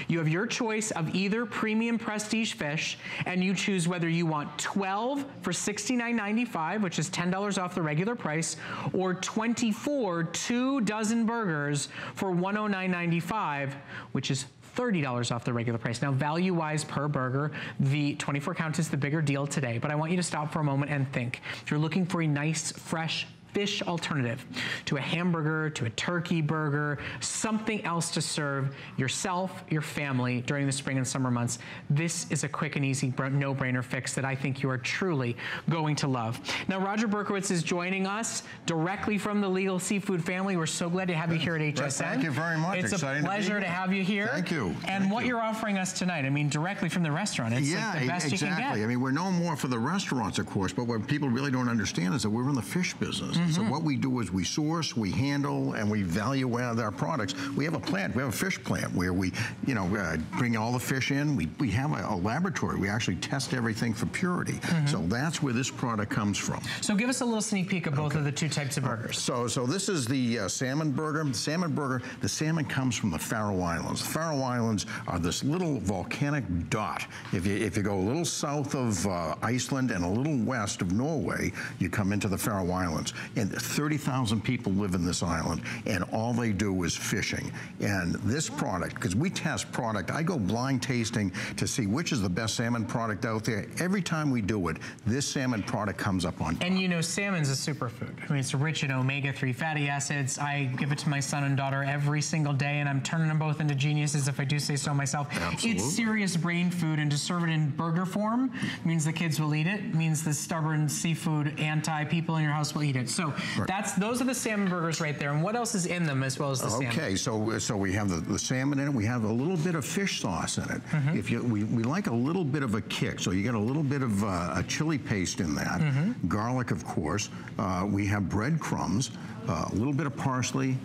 You have your choice of either premium prestige fish, and you choose whether you want 12 for $69.95, which is $10 off the regular price, or 24 two dozen burgers for $109.95, which is $30 off the regular price. Now, value-wise per burger, the 24 count is the bigger deal today, but I want you to stop for a moment and think. If you're looking for a nice, fresh, fish alternative to a hamburger, to a turkey burger, something else to serve yourself, your family during the spring and summer months. This is a quick and easy no-brainer fix that I think you are truly going to love. Now, Roger Berkowitz is joining us directly from the Legal Seafood family. We're so glad to have you here at HSN. Thank you very much. It's Exciting a pleasure to, here. have you here. Thank you. And Thank what you. you're offering us tonight, I mean, directly from the restaurant. It's yeah, like the best exactly. you can get. I mean, we're known more for the restaurants, of course, but what people really don't understand is that we're in the fish business. So Mm-hmm. what we do is we source, we handle, and we value add our products. We have a plant, we have a fish plant where we, you know, uh, bring all the fish in. We, we have a, a laboratory. We actually test everything for purity. Mm-hmm. So that's where this product comes from. So give us a little sneak peek of both of the two types of burgers. So, so this is the uh, salmon burger. The salmon burger, the salmon comes from the Faroe Islands. The Faroe Islands are this little volcanic dot. If you, if you go a little south of uh, Iceland and a little west of Norway, you come into the Faroe Islands. And 30,000 people live in this island, and all they do is fishing. And this product, because we test product, I go blind tasting to see which is the best salmon product out there. Every time we do it, this salmon product comes up on top. And you know, salmon's a superfood. I mean, it's rich in omega-3 fatty acids. I give it to my son and daughter every single day, and I'm turning them both into geniuses if I do say so myself. Absolutely. It's serious brain food, and to serve it in burger form means the kids will eat it, means the stubborn seafood anti-people in your house will eat it. So that's those are the salmon burgers right there. And what else is in them as well as the salmon? Okay, so so we have the, the salmon in it. We have a little bit of fish sauce in it. Mm-hmm. If you we, we like a little bit of a kick, so you get a little bit of uh, a chili paste in that. Mm-hmm. Garlic, of course. Uh, we have breadcrumbs, uh, a little bit of parsley.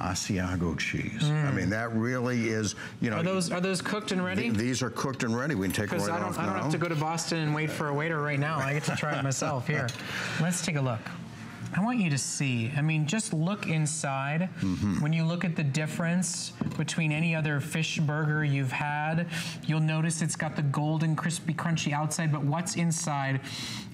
Asiago cheese. I mean, that really is, you know. Mm. Are those are those cooked and ready? th- these are cooked and ready. We can take them right I don't, off I don't now. have to go to Boston and wait for a waiter right now. I get to try it myself here. Let's take a look. I want you to see. I mean, just look inside. Mm-hmm. When you look at the difference between any other fish burger you've had, you'll notice it's got the golden, crispy, crunchy outside, but what's inside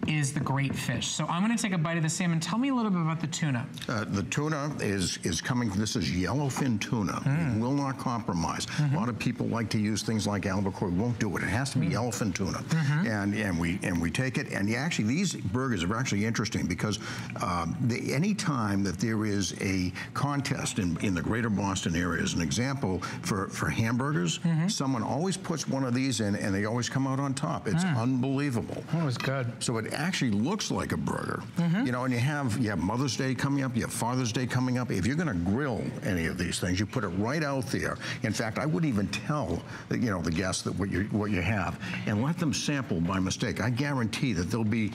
is the great fish. So I'm going to take a bite of the salmon. Tell me a little bit about the tuna. Uh, the tuna is is coming. This is yellowfin tuna. Mm. We will not compromise. Mm-hmm. A lot of people like to use things like albacore. We won't do it. It has to be Mm. yellowfin tuna, Mm-hmm. and and we and we take it. And actually, these burgers are actually interesting because uh, um, the, any time that there is a contest in, in the greater Boston area, as an example, for, for hamburgers, Mm-hmm. someone always puts one of these in and they always come out on top. It's Mm. unbelievable. That was good. So it actually looks like a burger, Mm-hmm. you know. And you have you have Mother's Day coming up, you have Father's Day coming up. If you're going to grill any of these things, you put it right out there. In fact, I wouldn't even tell the, you know the guests that what you what you have, and let them sample by mistake. I guarantee that they'll be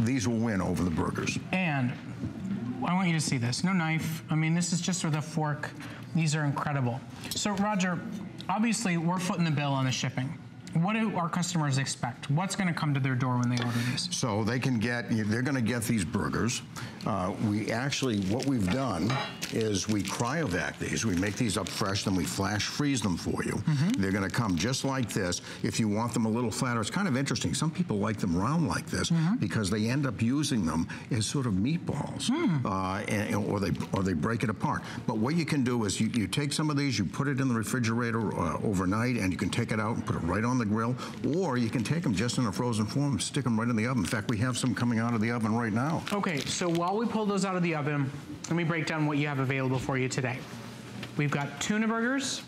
these will win over the burgers. And I want you to see this. No knife. I mean, this is just with a fork. These are incredible. So, Roger, obviously, we're footing the bill on the shipping. What do our customers expect? What's going to come to their door when they order these? So they can get, they're going to get these burgers. Uh, we actually, what we've done is we cryovac these. We make these up fresh, then we flash freeze them for you. They're going to come just like this. If you want them a little flatter, it's kind of interesting. Some people like them round like this because they end up using them as sort of meatballs, uh, and, or they or they break it apart. But what you can do is you, you take some of these, you put it in the refrigerator uh, overnight, and you can take it out and put it right on the grill, or you can take them just in a frozen form stick them right in the oven. In fact, we have some coming out of the oven right now. Okay, so while we pull those out of the oven, let me break down what you have available for you today. We've got tuna burgers,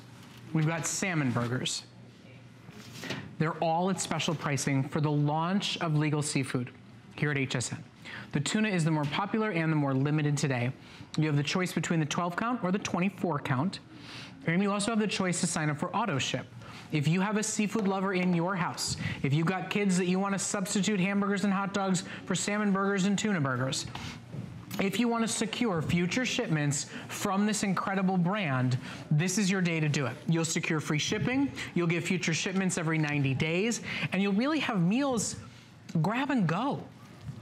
we've got salmon burgers. They're all at special pricing for the launch of legal seafood here at HSN. The tuna is the more popular and the more limited today. You have the choice between the 12 count or the 24 count. And you also have the choice to sign up for auto ship. If you have a seafood lover in your house, if you've got kids that you want to substitute hamburgers and hot dogs for salmon burgers and tuna burgers, if you want to secure future shipments from this incredible brand, this is your day to do it. You'll secure free shipping, you'll get future shipments every 90 days, and you'll really have meals grab and go.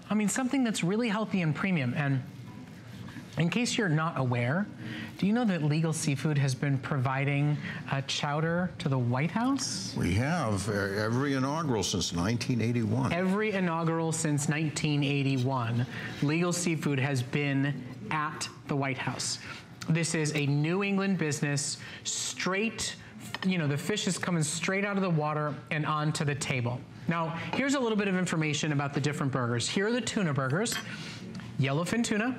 I mean, something that's really healthy and premium. And in case you're not aware, do you know that Legal Seafood has been providing uh, chowder to the White House? We have every inaugural since 1981. Every inaugural since 1981, Legal Seafood has been at the White House. This is a New England business, straight, you know, the fish is coming straight out of the water and onto the table. Now, here's a little bit of information about the different burgers. Here are the tuna burgers yellowfin tuna,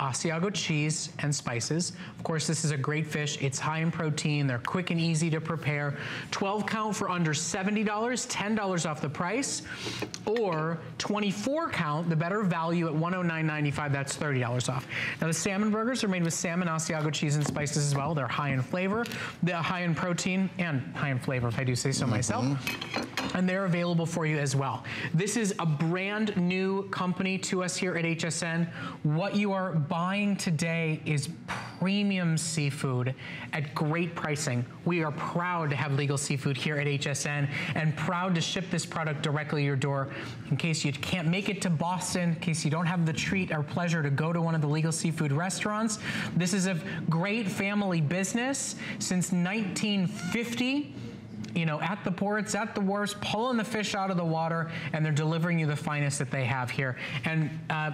Asiago cheese and spices. Of course, this is a great fish. It's high in protein. They're quick and easy to prepare. 12 count for under $70, $10 off the price. Or 24 count, the better value at $109.95, that's $30 off. Now the salmon burgers are made with salmon, Asiago cheese and spices as well. They're high in flavor, they're high in protein, and high in flavor if I do say so myself mm-hmm. and they're available for you as well. This is a brand new company to us here at HSN. What you are buying today is premium seafood at great pricing. We are proud to have legal seafood here at HSN and proud to ship this product directly to your door. In case you can't make it to Boston, in case you don't have the treat or pleasure to go to one of the legal seafood restaurants, this is a great family business since 1950 you know, at the ports, at the wharves, pulling the fish out of the water, and they're delivering you the finest that they have here. And uh,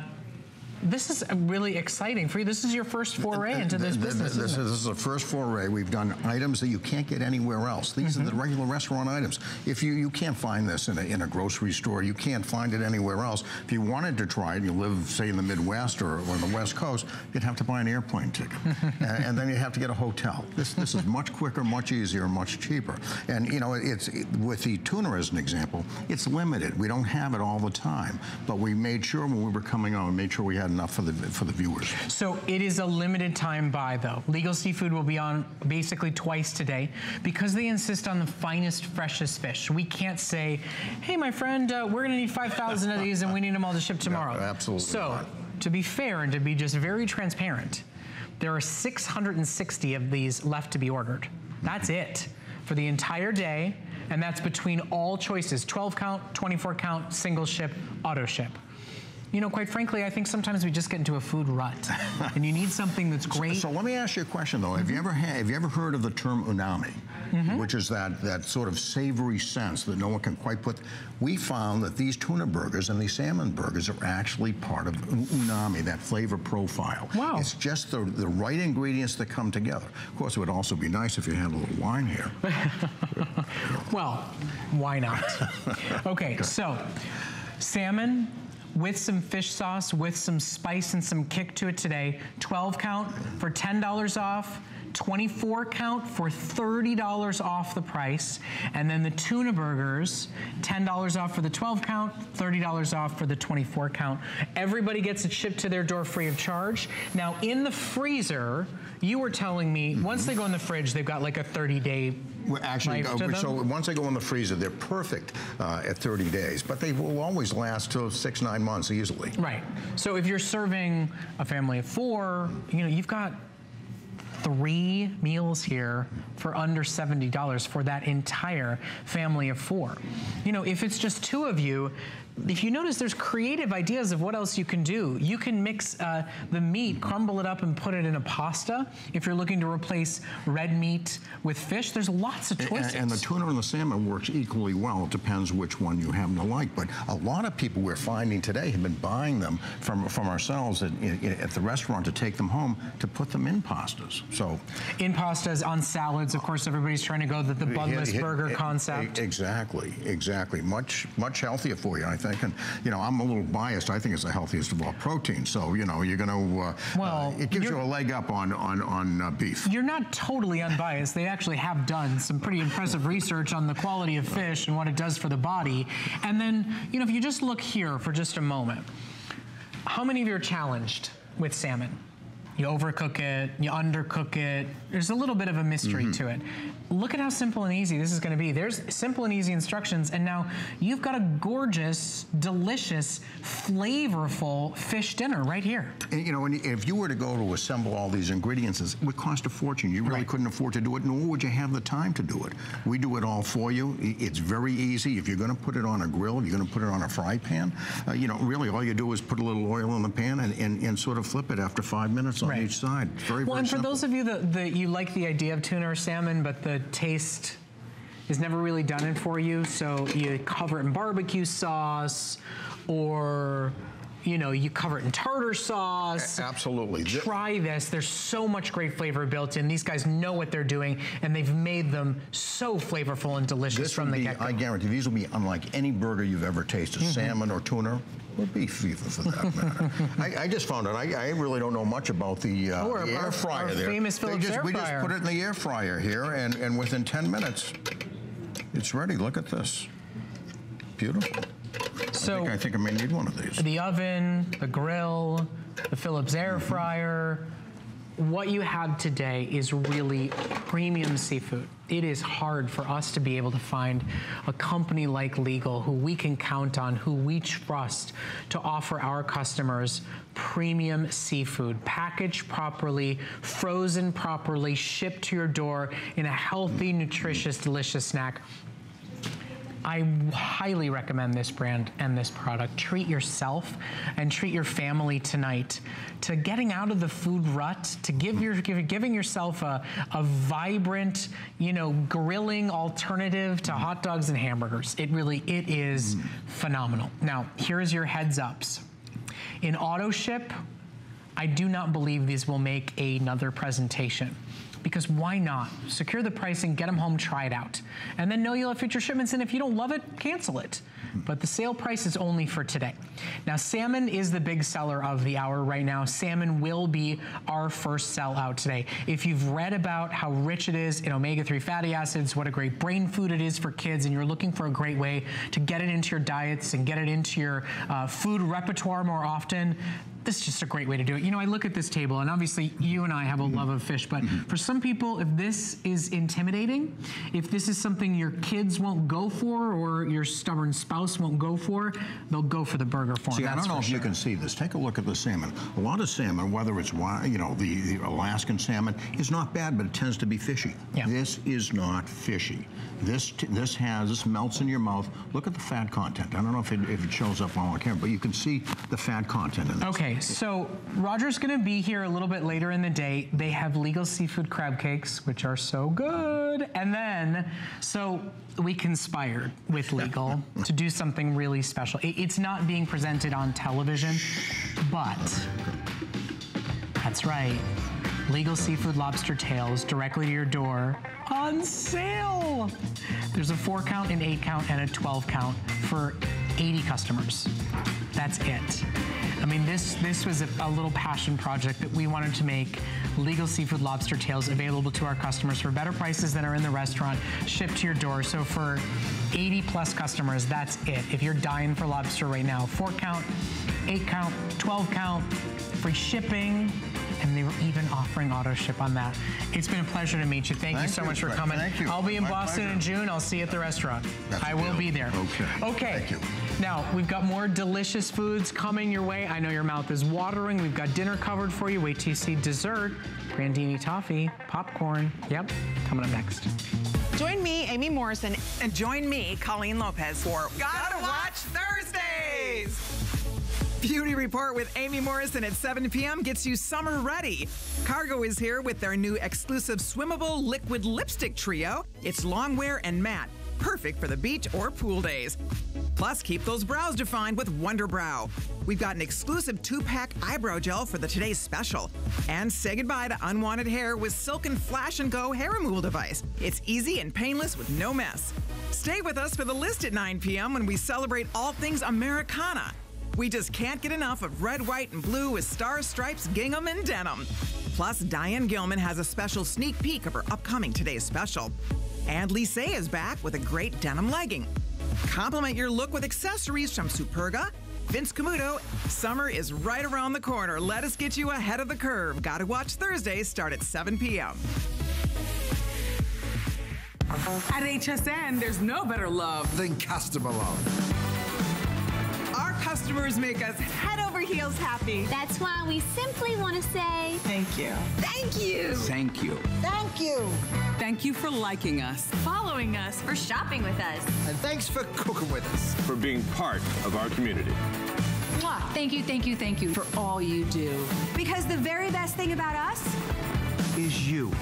this is really exciting for you. This is your first foray into this Th- th- business. This, isn't this is the first foray. We've done items that you can't get anywhere else. These Mm-hmm. are the regular restaurant items. If you, you can't find this in a, in a grocery store, you can't find it anywhere else. If you wanted to try it, you live, say, in the Midwest or, or on the West Coast, you'd have to buy an airplane ticket. and, and then you'd have to get a hotel. This, this is much quicker, much easier, much cheaper. And, you know, it's it, with the tuna as an example, it's limited. We don't have it all the time. But we made sure when we were coming on, we made sure we had enough for the, for the viewers. So it is a limited time buy, though. Legal Seafood will be on basically twice today because they insist on the finest, freshest fish. We can't say, hey, my friend, uh, we're going to need 5,000 of these and we need them all to ship tomorrow. absolutely So, not. to be fair and to be just very transparent, there are 660 of these left to be ordered. That's it for the entire day, and that's between all choices 12 count, 24 count, single ship, auto ship. You know, quite frankly, I think sometimes we just get into a food rut, and you need something that's great. So let me ask you a question though. Have you ever had, have you ever heard of the term unami, mm-hmm. which is that that sort of savory sense that no one can quite put? We found that these tuna burgers and these salmon burgers are actually part of unami, that flavor profile. Wow. It's just the the right ingredients that come together. Of course, it would also be nice if you had a little wine here. Well, why not? okay, so salmon, with some fish sauce, with some spice and some kick to it today. 12 count for $10 off. 24 count for $30 off the price. And then the tuna burgers, $10 off for the 12 count, $30 off for the 24 count. Everybody gets it shipped to their door free of charge. Now, in the freezer, you were telling me once they go in the fridge, they've got like a 30 day Well, Actually, life uh, so once they go in the freezer, they're perfect uh, at 30 days, but they will always last till six, nine months easily. Right. So if you're serving a family of four, you know, you've got three meals here for under $70 for that entire family of four. You know, if it's just two of you, if you notice there's creative ideas of what else you can do. You can mix uh, the meat, crumble it up and put it in a pasta. If you're looking to replace red meat with fish, there's lots of choices. And, the tuna and the salmon works equally well. It depends which one you happen to like. But a lot of people we're finding today have been buying them from, from ourselves at, at the restaurant to take them home to put them in pastas. So in pastas, on salads, of course, everybody's trying to go the, the bunless Hit- hit- burger hit- concept. Exactly, exactly. Much, much healthier for you, I think. And you know, I'm a little biased. I think it's the healthiest of all proteins. So you know, you're going to. Uh, Well, uh, it gives you a leg up on on on uh, beef. You're not totally unbiased. They actually have done some pretty impressive research on the quality of fish and what it does for the body. And then, you know, if you just look here for just a moment, how many of you are challenged with salmon? You overcook it, you undercook it. There's a little bit of a mystery to it. Look at how simple and easy this is going to be. There's simple and easy instructions, and now you've got a gorgeous, delicious, flavorful fish dinner right here. And, you know, and if you were to go to assemble all these ingredients, it would cost a fortune. You really Right. couldn't afford to do it, nor would you have the time to do it. We do it all for you. It's very easy. If you're going to put it on a grill, you're going to put it on a fry pan. Uh, you know, really, all you do is put a little oil in the pan and, and, and sort of flip it after five minutes on Right. each side. Very, Well, very and for simple. those of you that, that you like the idea of tuna or salmon, but the taste is never really done it for you, so you cover it in barbecue sauce, or you know, you cover it in tartar sauce. A- absolutely. Try this. There's so much great flavor built in. These guys know what they're doing, and they've made them so flavorful and delicious This from the be, get-go. I guarantee, these will be unlike any burger you've ever tasted, salmon or tuna. Or beef, even for that matter. I, I just found out. I, I really don't know much about the, uh, Oh, our- the air our- fryer our there. famous They Philips just, air we fryer. just put it in the air fryer here, and, and within 10 minutes, it's ready. Look at this. Beautiful. I, so think, I think I may need one of these. the oven, the grill, the Philips air mm-hmm. fryer. What you have today is really premium seafood. It is hard for us to be able to find a company like Legal who we can count on, who we trust to offer our customers premium seafood, packaged properly, frozen properly, shipped to your door in a healthy, nutritious, delicious snack. I highly recommend this brand and this product. Treat yourself and treat your family tonight to getting out of the food rut, to give your giving yourself a, a vibrant, you know, grilling alternative to hot dogs and hamburgers. It really it is phenomenal. Now, here's your heads ups. In auto ship, I do not believe these will make another presentation. Because why not? Secure the pricing, get them home, try it out. And then know you'll have future shipments, and if you don't love it, cancel it. But the sale price is only for today. Now, salmon is the big seller of the hour right now. Salmon will be our first sellout today. If you've read about how rich it is in omega 3 fatty acids, what a great brain food it is for kids, and you're looking for a great way to get it into your diets and get it into your uh, food repertoire more often, this is just a great way to do it. You know, I look at this table, and obviously you and I have a love of fish, but for some people, if this is intimidating, if this is something your kids won't go for or your stubborn spouse won't go for, they'll go for the burger form. See, I don't know if you can see this. Take a look at the salmon. A lot of salmon, whether it's you know the, the Alaskan salmon, is not bad, but it tends to be fishy. Yeah. This is not fishy. This this has this melts in your mouth. Look at the fat content. I don't know if it, if it shows up on camera, but you can see the fat content in this. Okay, so Roger's gonna be here a little bit later in the day. They have legal seafood crab cakes, which are so good. And then, so we conspired with legal to do something really special. It- it's not being presented on television, but that's right. Legal seafood lobster tails directly to your door on sale. There's a four count, an eight count, and a 12 count for 80 customers. That's it. I mean, this this was a, a, little passion project that we wanted to make legal seafood lobster tails available to our customers for better prices than are in the restaurant, shipped to your door. So for 80 plus customers, that's it. If you're dying for lobster right now, four count, eight count, 12 count, free shipping, and they were even offering auto ship on that. It's been a pleasure to meet you. Thank, Thank you so you, much for coming. Thank you. I'll be in My Boston pleasure. in June. I'll see you at the restaurant. That's I a will deal. be there. Okay. Okay. Thank you. Now, we've got more delicious foods coming your way. I know your mouth is watering. We've got dinner covered for you. Wait till you see dessert, Brandini toffee, popcorn. Yep, coming up next. Join me, Amy Morrison, and join me, Colleen Lopez, for Gotta Watch Thursdays. Beauty Report with Amy Morrison at 7 p.m. gets you summer ready. Cargo is here with their new exclusive swimmable liquid lipstick trio. It's long wear and matte, perfect for the beach or pool days. Plus, keep those brows defined with Wonder Brow. We've got an exclusive two-pack eyebrow gel for the today's special. And say goodbye to unwanted hair with Silk'n Flash and Go hair removal device. It's easy and painless with no mess. Stay with us for the list at 9 p.m. when we celebrate all things Americana. We just can't get enough of red, white, and blue with star stripes, gingham, and denim. Plus, Diane Gilman has a special sneak peek of her upcoming today's special. And Lysse is back with a great denim legging. Complement your look with accessories from Superga. Vince Camuto, summer is right around the corner. Let us get you ahead of the curve. Gotta watch Thursdays start at 7 p.m. At HSN, there's no better love than customer love. Our customers make us head over heels happy. That's why we simply want to say thank you. Thank you. Thank you. Thank you. Thank you for liking us, following us, for shopping with us. And thanks for cooking with us. For being part of our community. Mwah. Thank you, thank you, thank you for all you do. Because the very best thing about us is you.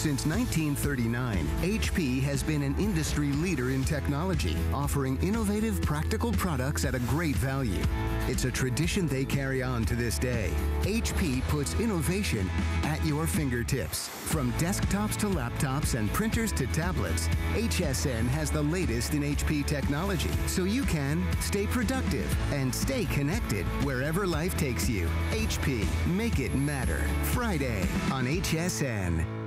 Since 1939, HP has been an industry leader in technology, offering innovative, practical products at a great value. It's a tradition they carry on to this day. HP puts innovation at your fingertips. From desktops to laptops and printers to tablets, HSN has the latest in HP technology, so you can stay productive and stay connected wherever life takes you. HP, make it matter. Friday on HSN.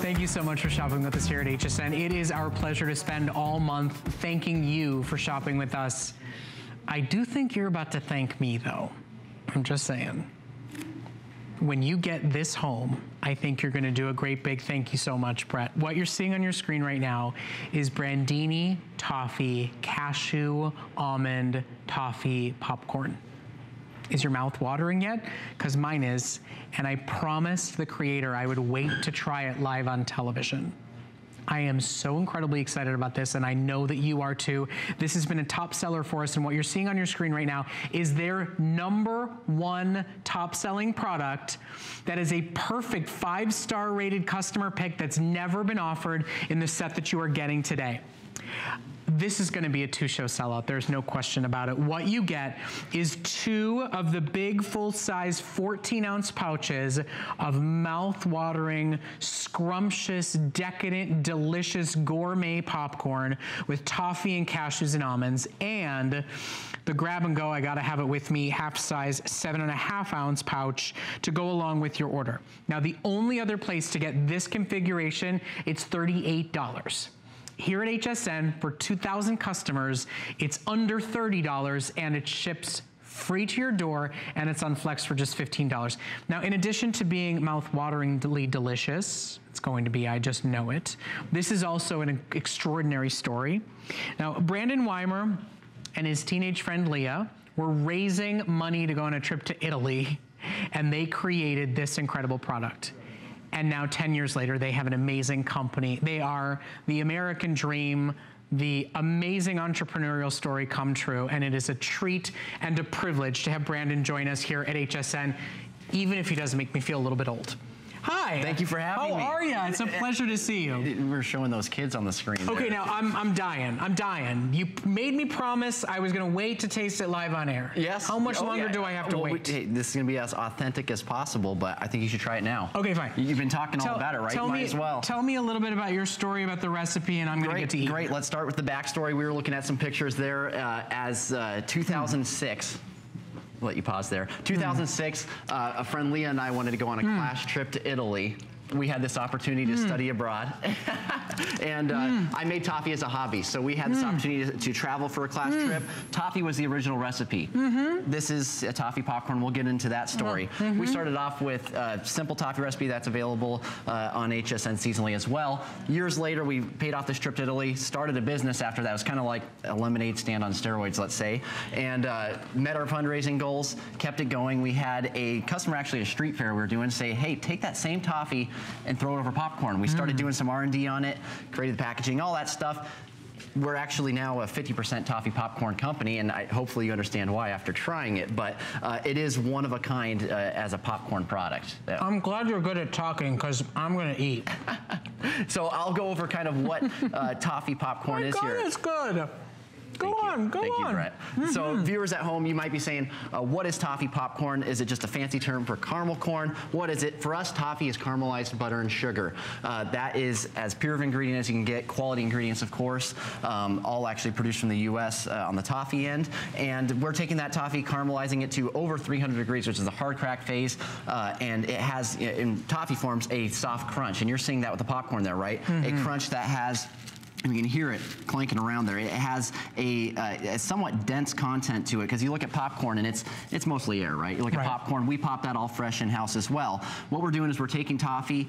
Thank you so much for shopping with us here at HSN. It is our pleasure to spend all month thanking you for shopping with us. I do think you're about to thank me, though. I'm just saying. When you get this home, I think you're gonna do a great big thank you so much, Brett. What you're seeing on your screen right now is Brandini Toffee Cashew Almond Toffee Popcorn. Is your mouth watering yet? Because mine is, and I promised the creator I would wait to try it live on television. I am so incredibly excited about this, and I know that you are too. This has been a top seller for us, and what you're seeing on your screen right now is their number one top selling product that is a perfect five star rated customer pick that's never been offered in the set that you are getting today this is gonna be a two-show sellout. There's no question about it. What you get is two of the big full-size 14-ounce pouches of mouth-watering, scrumptious, decadent, delicious gourmet popcorn with toffee and cashews and almonds, and the grab and go, I gotta have it with me, half size, seven and a half ounce pouch to go along with your order. Now, the only other place to get this configuration, it's $38. Here at HSN, for 2,000 customers, it's under $30 and it ships free to your door and it's on Flex for just $15. Now, in addition to being mouth-wateringly delicious, it's going to be, I just know it, this is also an extraordinary story. Now, Brandon Weimer and his teenage friend Leah were raising money to go on a trip to Italy and they created this incredible product. And now 10 years later, they have an amazing company. They are the American dream, the amazing entrepreneurial story come true. And it is a treat and a privilege to have Brandon join us here at HSN, even if he does make me feel a little bit old. Hi. Thank you for having How me. How are you? It's a pleasure to see you. We were showing those kids on the screen. Okay, there. now I'm, I'm dying. I'm dying. You made me promise I was going to wait to taste it live on air. Yes. How much Oh, longer yeah. do I have to Well, we- wait? hey, this is going to be as authentic as possible, but I think you should try it now. Okay, fine. You've been talking Tell- all about it, right? Tell Might me, as well. Tell me a little bit about your story about the recipe, and I'm going to get to eat. Great. Let's start with the backstory. We were looking at some pictures there uh, as uh, 2006. I'll let you pause there. 2006, uh, a friend Leah and I wanted to go on a class trip to Italy. We had this opportunity to hmm. study abroad, and uh, hmm. I made toffee as a hobby. So we had this hmm. opportunity to, to travel for a class trip. Toffee was the original recipe. Mm-hmm. This is a toffee popcorn. We'll get into that story. Uh-huh. We mm-hmm. started off with a simple toffee recipe that's available uh, on HSN seasonally as well. Years later, we paid off this trip to Italy, started a business after that. It was kind of like a lemonade stand on steroids, let's say, and uh, met our fundraising goals, kept it going. We had a customer, actually a street fair we were doing, say, hey, take that same toffee and throw it over popcorn. We started doing some R&D on it, created the packaging, all that stuff. We're actually now a 50% toffee popcorn company, and I, hopefully you understand why after trying it, but uh, it is one of a kind uh, as a popcorn product. Yeah. I'm glad you're good at talking because I'm going to eat. so I'll go over kind of what uh, toffee popcorn My is God, here. it's good. Go on, go Thank on. you, Brett. So viewers at home, you might be saying, uh, what is toffee popcorn? Is it just a fancy term for caramel corn? What is it? For us, toffee is caramelized butter and sugar. Uh, that is as pure of ingredient as you can get, quality ingredients, of course, um, all actually produced from the U.S. Uh, on the toffee end. And we're taking that toffee, caramelizing it to over 300 degrees, which is the hard crack phase. Uh, and it has, in toffee forms, a soft crunch. And you're seeing that with the popcorn there, right? A crunch that has and you can hear it clanking around there. It has a, uh, a somewhat dense content to it because you look at popcorn and it's it's mostly air, right? You look Right. at popcorn, we pop that all fresh in house as well. What we're doing is we're taking toffee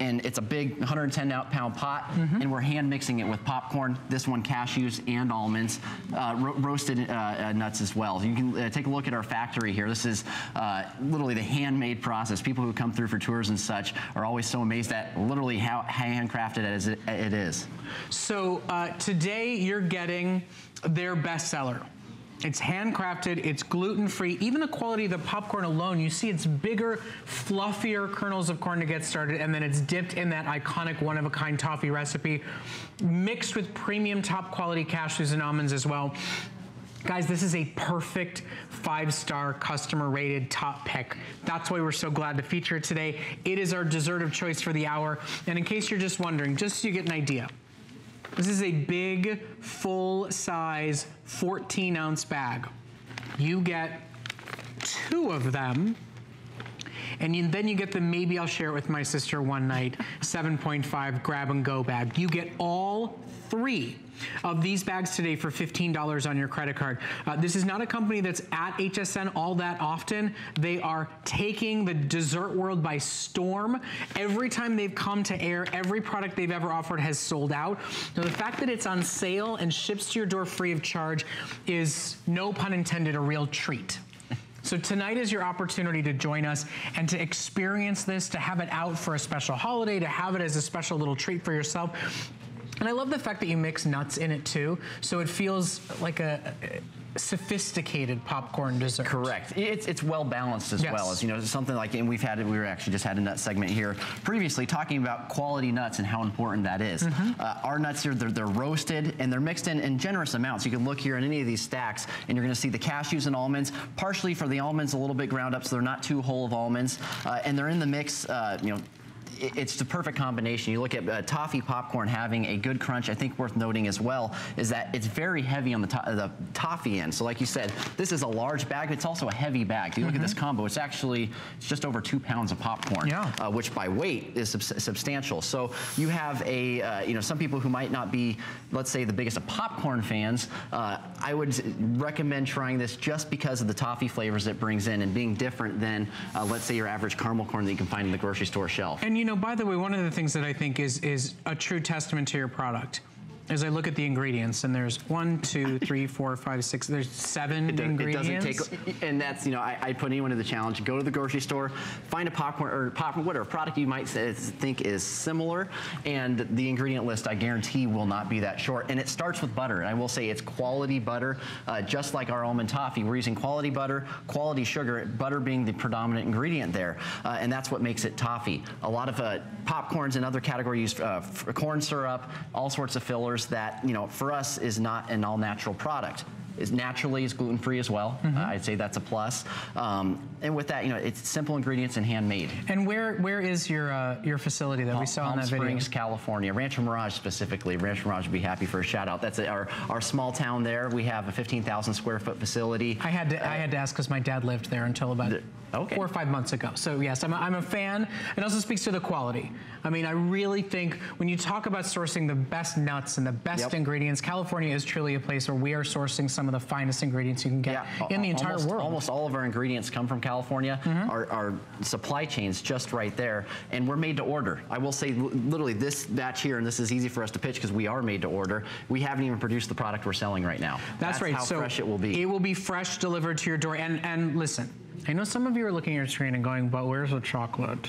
and it's a big 110 pound pot and we're hand mixing it with popcorn. This one cashews and almonds, uh, ro- roasted uh, uh, nuts as well. You can uh, take a look at our factory here. This is uh, literally the handmade process. People who come through for tours and such are always so amazed at literally how handcrafted it, it is. So uh, today you're getting their bestseller. It's handcrafted, it's gluten-free. Even the quality of the popcorn alone, you see it's bigger, fluffier kernels of corn to get started, and then it's dipped in that iconic one-of-a-kind toffee recipe, mixed with premium top quality cashews and almonds as well. Guys, this is a perfect five-star customer rated top pick. That's why we're so glad to feature it today. It is our dessert of choice for the hour. And in case you're just wondering, just so you get an idea, this is a big, full-size, 14-ounce bag. You get two of them, and you- then you get the maybe I'll share it with my sister one night 7.5 grab and go bag. You get all three of these bags today for $15 on your credit card. Uh, this is not a company that's at HSN all that often. They are taking the dessert world by storm. Every time they've come to air, every product they've ever offered has sold out. Now, the fact that it's on sale and ships to your door free of charge is, no pun intended, a real treat. So tonight is your opportunity to join us and to experience this, to have it out for a special holiday, to have it as a special little treat for yourself. And I love the fact that you mix nuts in it too, so it feels like a, sophisticated popcorn dessert. Correct. It's, it's well balanced as Yes. well as you know something like and we've had we were actually just had a nut segment here previously talking about quality nuts and how important that is. Mm-hmm. Uh, our nuts here they're, they're roasted and they're mixed in in generous amounts. You can look here in any of these stacks and you're going to see the cashews and almonds. Partially for the almonds a little bit ground up so they're not too whole of almonds uh, and they're in the mix. Uh, you know it's the perfect combination. You look at uh, toffee popcorn having a good crunch. I think worth noting as well is that it's very heavy on the, to- the toffee end. So like you said, this is a large bag. It's also a heavy bag. If you look at this combo, it's actually it's just over two pounds of popcorn, Yeah. uh, which by weight is subs- substantial. So you have a uh, you know some people who might not be let's say the biggest of popcorn fans. Uh, I would recommend trying this just because of the toffee flavors it brings in and being different than uh, let's say your average caramel corn that you can find in the grocery store shelf. And you know, by the way, one of the things that I think is is a true testament to your product as I look at the ingredients, and there's one, two, three, four, five, six. There's seven It, does, it doesn't take, and that's you know I, I put anyone to the challenge. Go to the grocery store, find a popcorn or popcorn, whatever product you might think is similar, and the ingredient list I guarantee will not be that short. And it starts with butter. And I will say it's quality butter, uh, just like our almond toffee. We're using quality butter, quality sugar, butter being the predominant ingredient there, uh, and that's what makes it toffee. A lot of uh, popcorns and other categories use uh, corn syrup, all sorts of fillers that you know for us is not an all natural product is naturally is gluten free as well. Mm-hmm. Uh, I'd say that's a plus. Um, and with that, you know, it's simple ingredients and handmade. And where where is your uh, your facility that we saw Palm in that video? Springs, California, Rancho Mirage specifically. Rancho Mirage would be happy for a shout out. That's our our small town there. We have a 15,000 square foot facility. I had to I had to ask because my dad lived there until about okay. four or five months ago. So yes, I'm a, I'm a fan. It also speaks to the quality. I mean, I really think when you talk about sourcing the best nuts and the best Yep. ingredients, California is truly a place where we are sourcing some of the finest ingredients you can get in the entire almost, world. Almost all of our ingredients come from California. Mm-hmm. Our, our supply chain's just right there, and we're made to order. I will say, literally, this batch here, and this is easy for us to pitch because we are made to order. We haven't even produced the product we're selling right now. That's, right. How so fresh it will be. It will be fresh delivered to your door. And and listen, I know some of you are looking at your screen and going, "But where's the chocolate?"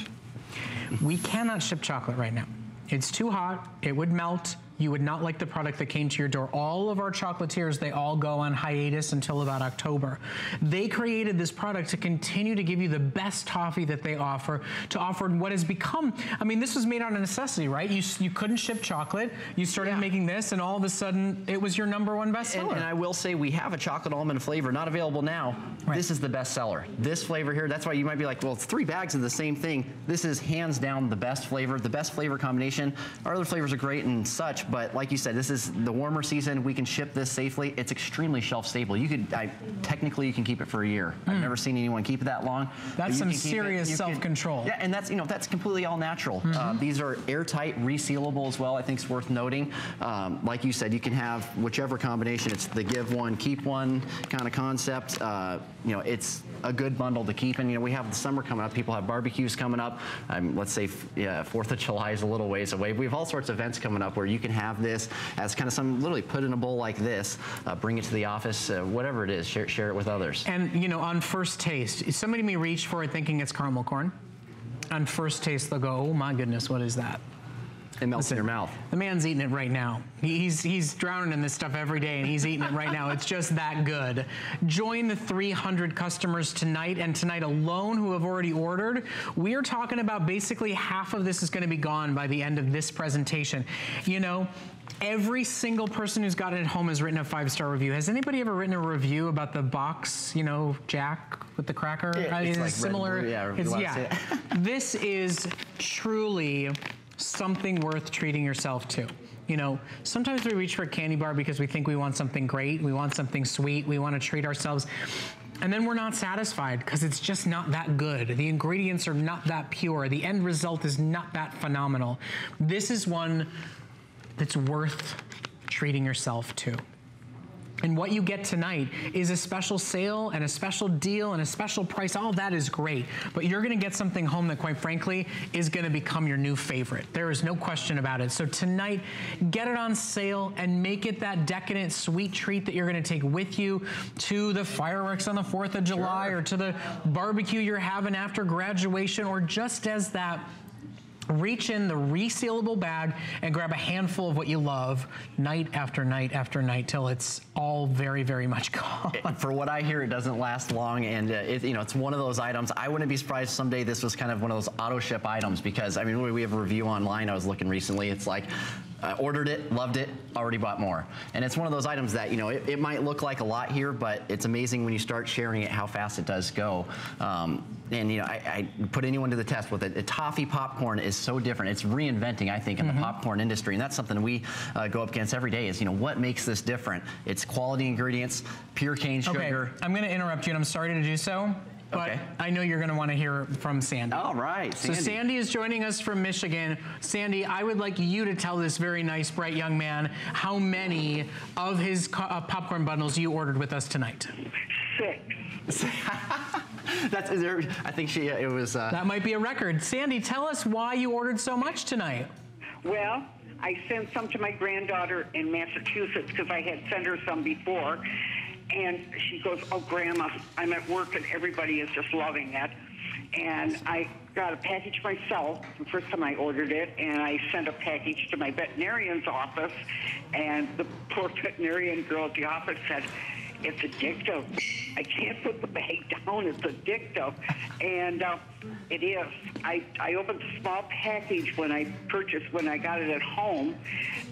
we cannot ship chocolate right now. It's too hot. It would melt. You would not like the product that came to your door. All of our chocolatiers, they all go on hiatus until about October. They created this product to continue to give you the best toffee that they offer, to offer what has become, I mean, this was made out of necessity, right? You, you couldn't ship chocolate. You started making this, and all of a sudden, it was your number one bestseller. And, and I will say we have a chocolate almond flavor, not available now. This is the best seller. This flavor here, that's why you might be like, well, it's three bags of the same thing. This is hands down the best flavor, the best flavor combination. Our other flavors are great and such, but like you said, this is the warmer season. We can ship this safely. It's extremely shelf stable. You could, I, technically, you can keep it for a year. I've never seen anyone keep it that long. Hmm. That's some can keep it- serious self-control. Yeah, and that's you know that's completely all natural. Uh, Mhm. these are airtight, resealable as well. I think it's worth noting. Um, like you said, you can have whichever combination. It's the give one, keep one kind of concept. Uh, you know, it's a good bundle to keep. And you know, we have the summer coming up. People have barbecues coming up. Um, let's say, f- yeah, Fourth of July is a little ways away. We have all sorts of events coming up where you can have this as kind of some literally put in a bowl like this, uh, bring it to the office, uh, whatever it is, share, share it with others. And you know, on first taste, somebody may reach for it thinking it's caramel corn. On first taste, they'll go, "Oh my goodness, what is that?" It melts in your mouth. The man's eating it right now. He's he's drowning in this stuff every day, and he's eating it right now. It's just that good. Join the 300 customers tonight, and tonight alone who have already ordered. We are talking about basically half of this is going to be gone by the end of this presentation. You know. Every single person who's got it at home has written a five-star review. Has anybody ever written a review about the box, you know, Jack with the cracker? Yeah, Uh, it's like similar. blue, yeah, It's- you wanna yeah. this is truly something worth treating yourself to. You know, sometimes we reach for a candy bar because we think we want something great, we want something sweet, we want to treat ourselves. And then we're not satisfied because it's just not that good. The ingredients are not that pure. The end result is not that phenomenal. This is one that's worth treating yourself to. And what you get tonight is a special sale and a special deal and a special price. All that is great. But you're going to get something home that, quite frankly, is going to become your new favorite. There is no question about it. So tonight, get it on sale and make it that decadent, sweet treat that you're going to take with you to the fireworks on the 4th of July or to the barbecue you're having after graduation or just as that reach in the resealable bag and grab a handful of what you love night after night after night till it's all very very much gone for what I hear, it doesn't last long, and uh, it, you know it's one of those items. I wouldn't be surprised someday this was kind of one of those auto ship items because I mean we- we have a review online. I was looking recently. It's like. Uh, ordered it, loved it, already bought more. And it's one of those items that, you know, it, it might look like a lot here, but it's amazing when you start sharing it how fast it does go. Um, and, you know, I, I put anyone to the test with it. A toffee popcorn is so different. It's reinventing, I think, in the popcorn industry. And that's something we uh, go up against every day is, you know, what makes this different? It's quality ingredients, pure cane sugar. okay i'm going to interrupt you and i'm sorry to do so but I know you're going to want to hear from Sandy. All right, So Sandy. Sandy is joining us from Michigan. Sandy, I would like you to tell this very nice, bright young man how many of his uh, popcorn bundles you ordered with us tonight. Six. That's is there. I think she. It was. Uh, That might be a record. Sandy, tell us why you ordered so much tonight. Well, I sent some to my granddaughter in Massachusetts because I had sent her some before. And she goes, Oh, Grandma, I'm at work and everybody is just loving it. And I got a package myself the first time I ordered it, and I sent a package to my veterinarian's office. And the poor veterinarian girl at the office said, It's addictive. I can't put the bag down. It's addictive. And uh, it is. I, I opened a small package when I purchased, when I got it at home,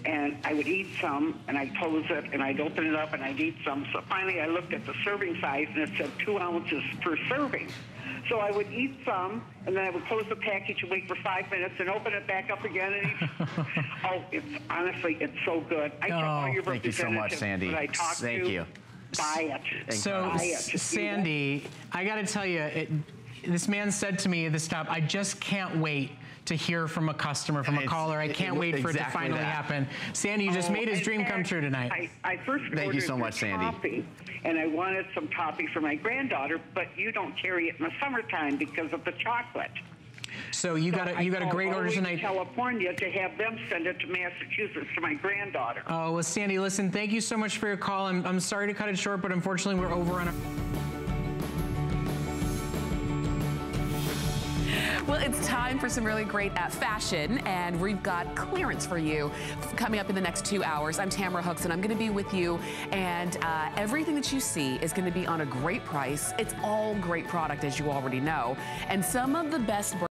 and I would eat some, and I'd close it, and I'd open it up, and I'd eat some. So finally, I looked at the serving size, and it said two ounces per serving. So I would eat some, and then I would close the package and wait for five minutes and open it back up again. And eat. oh, it's honestly, it's so good. I your thank you so much, Sandy. I Thank to, you. Buy it. So, buy it. Sandy, I got to tell you, it, this man said to me at the stop, I just can't wait to hear from a customer, from a It's- caller. I can't it- wait for it to finally that. happen. Sandy, you just Oh, made his in dream come true tonight. I, I first Thank you so the much, Sandy. Toffee, and I wanted some toffee for my granddaughter, but you don't carry it in the summertime because of the chocolate. So you got a, you got a great order tonight. California to have them send it to Massachusetts to my granddaughter. Oh, well, Sandy, listen, thank you so much for your call. I'm, I'm sorry to cut it short, but unfortunately, we're over on our. Well, it's time for some really great uh, fashion, and we've got clearance for you coming up in the next two hours. I'm Tamara Hooks, and I'm going to be with you, and uh, everything that you see is going to be on a great price. It's all great product, as you already know, and some of the best.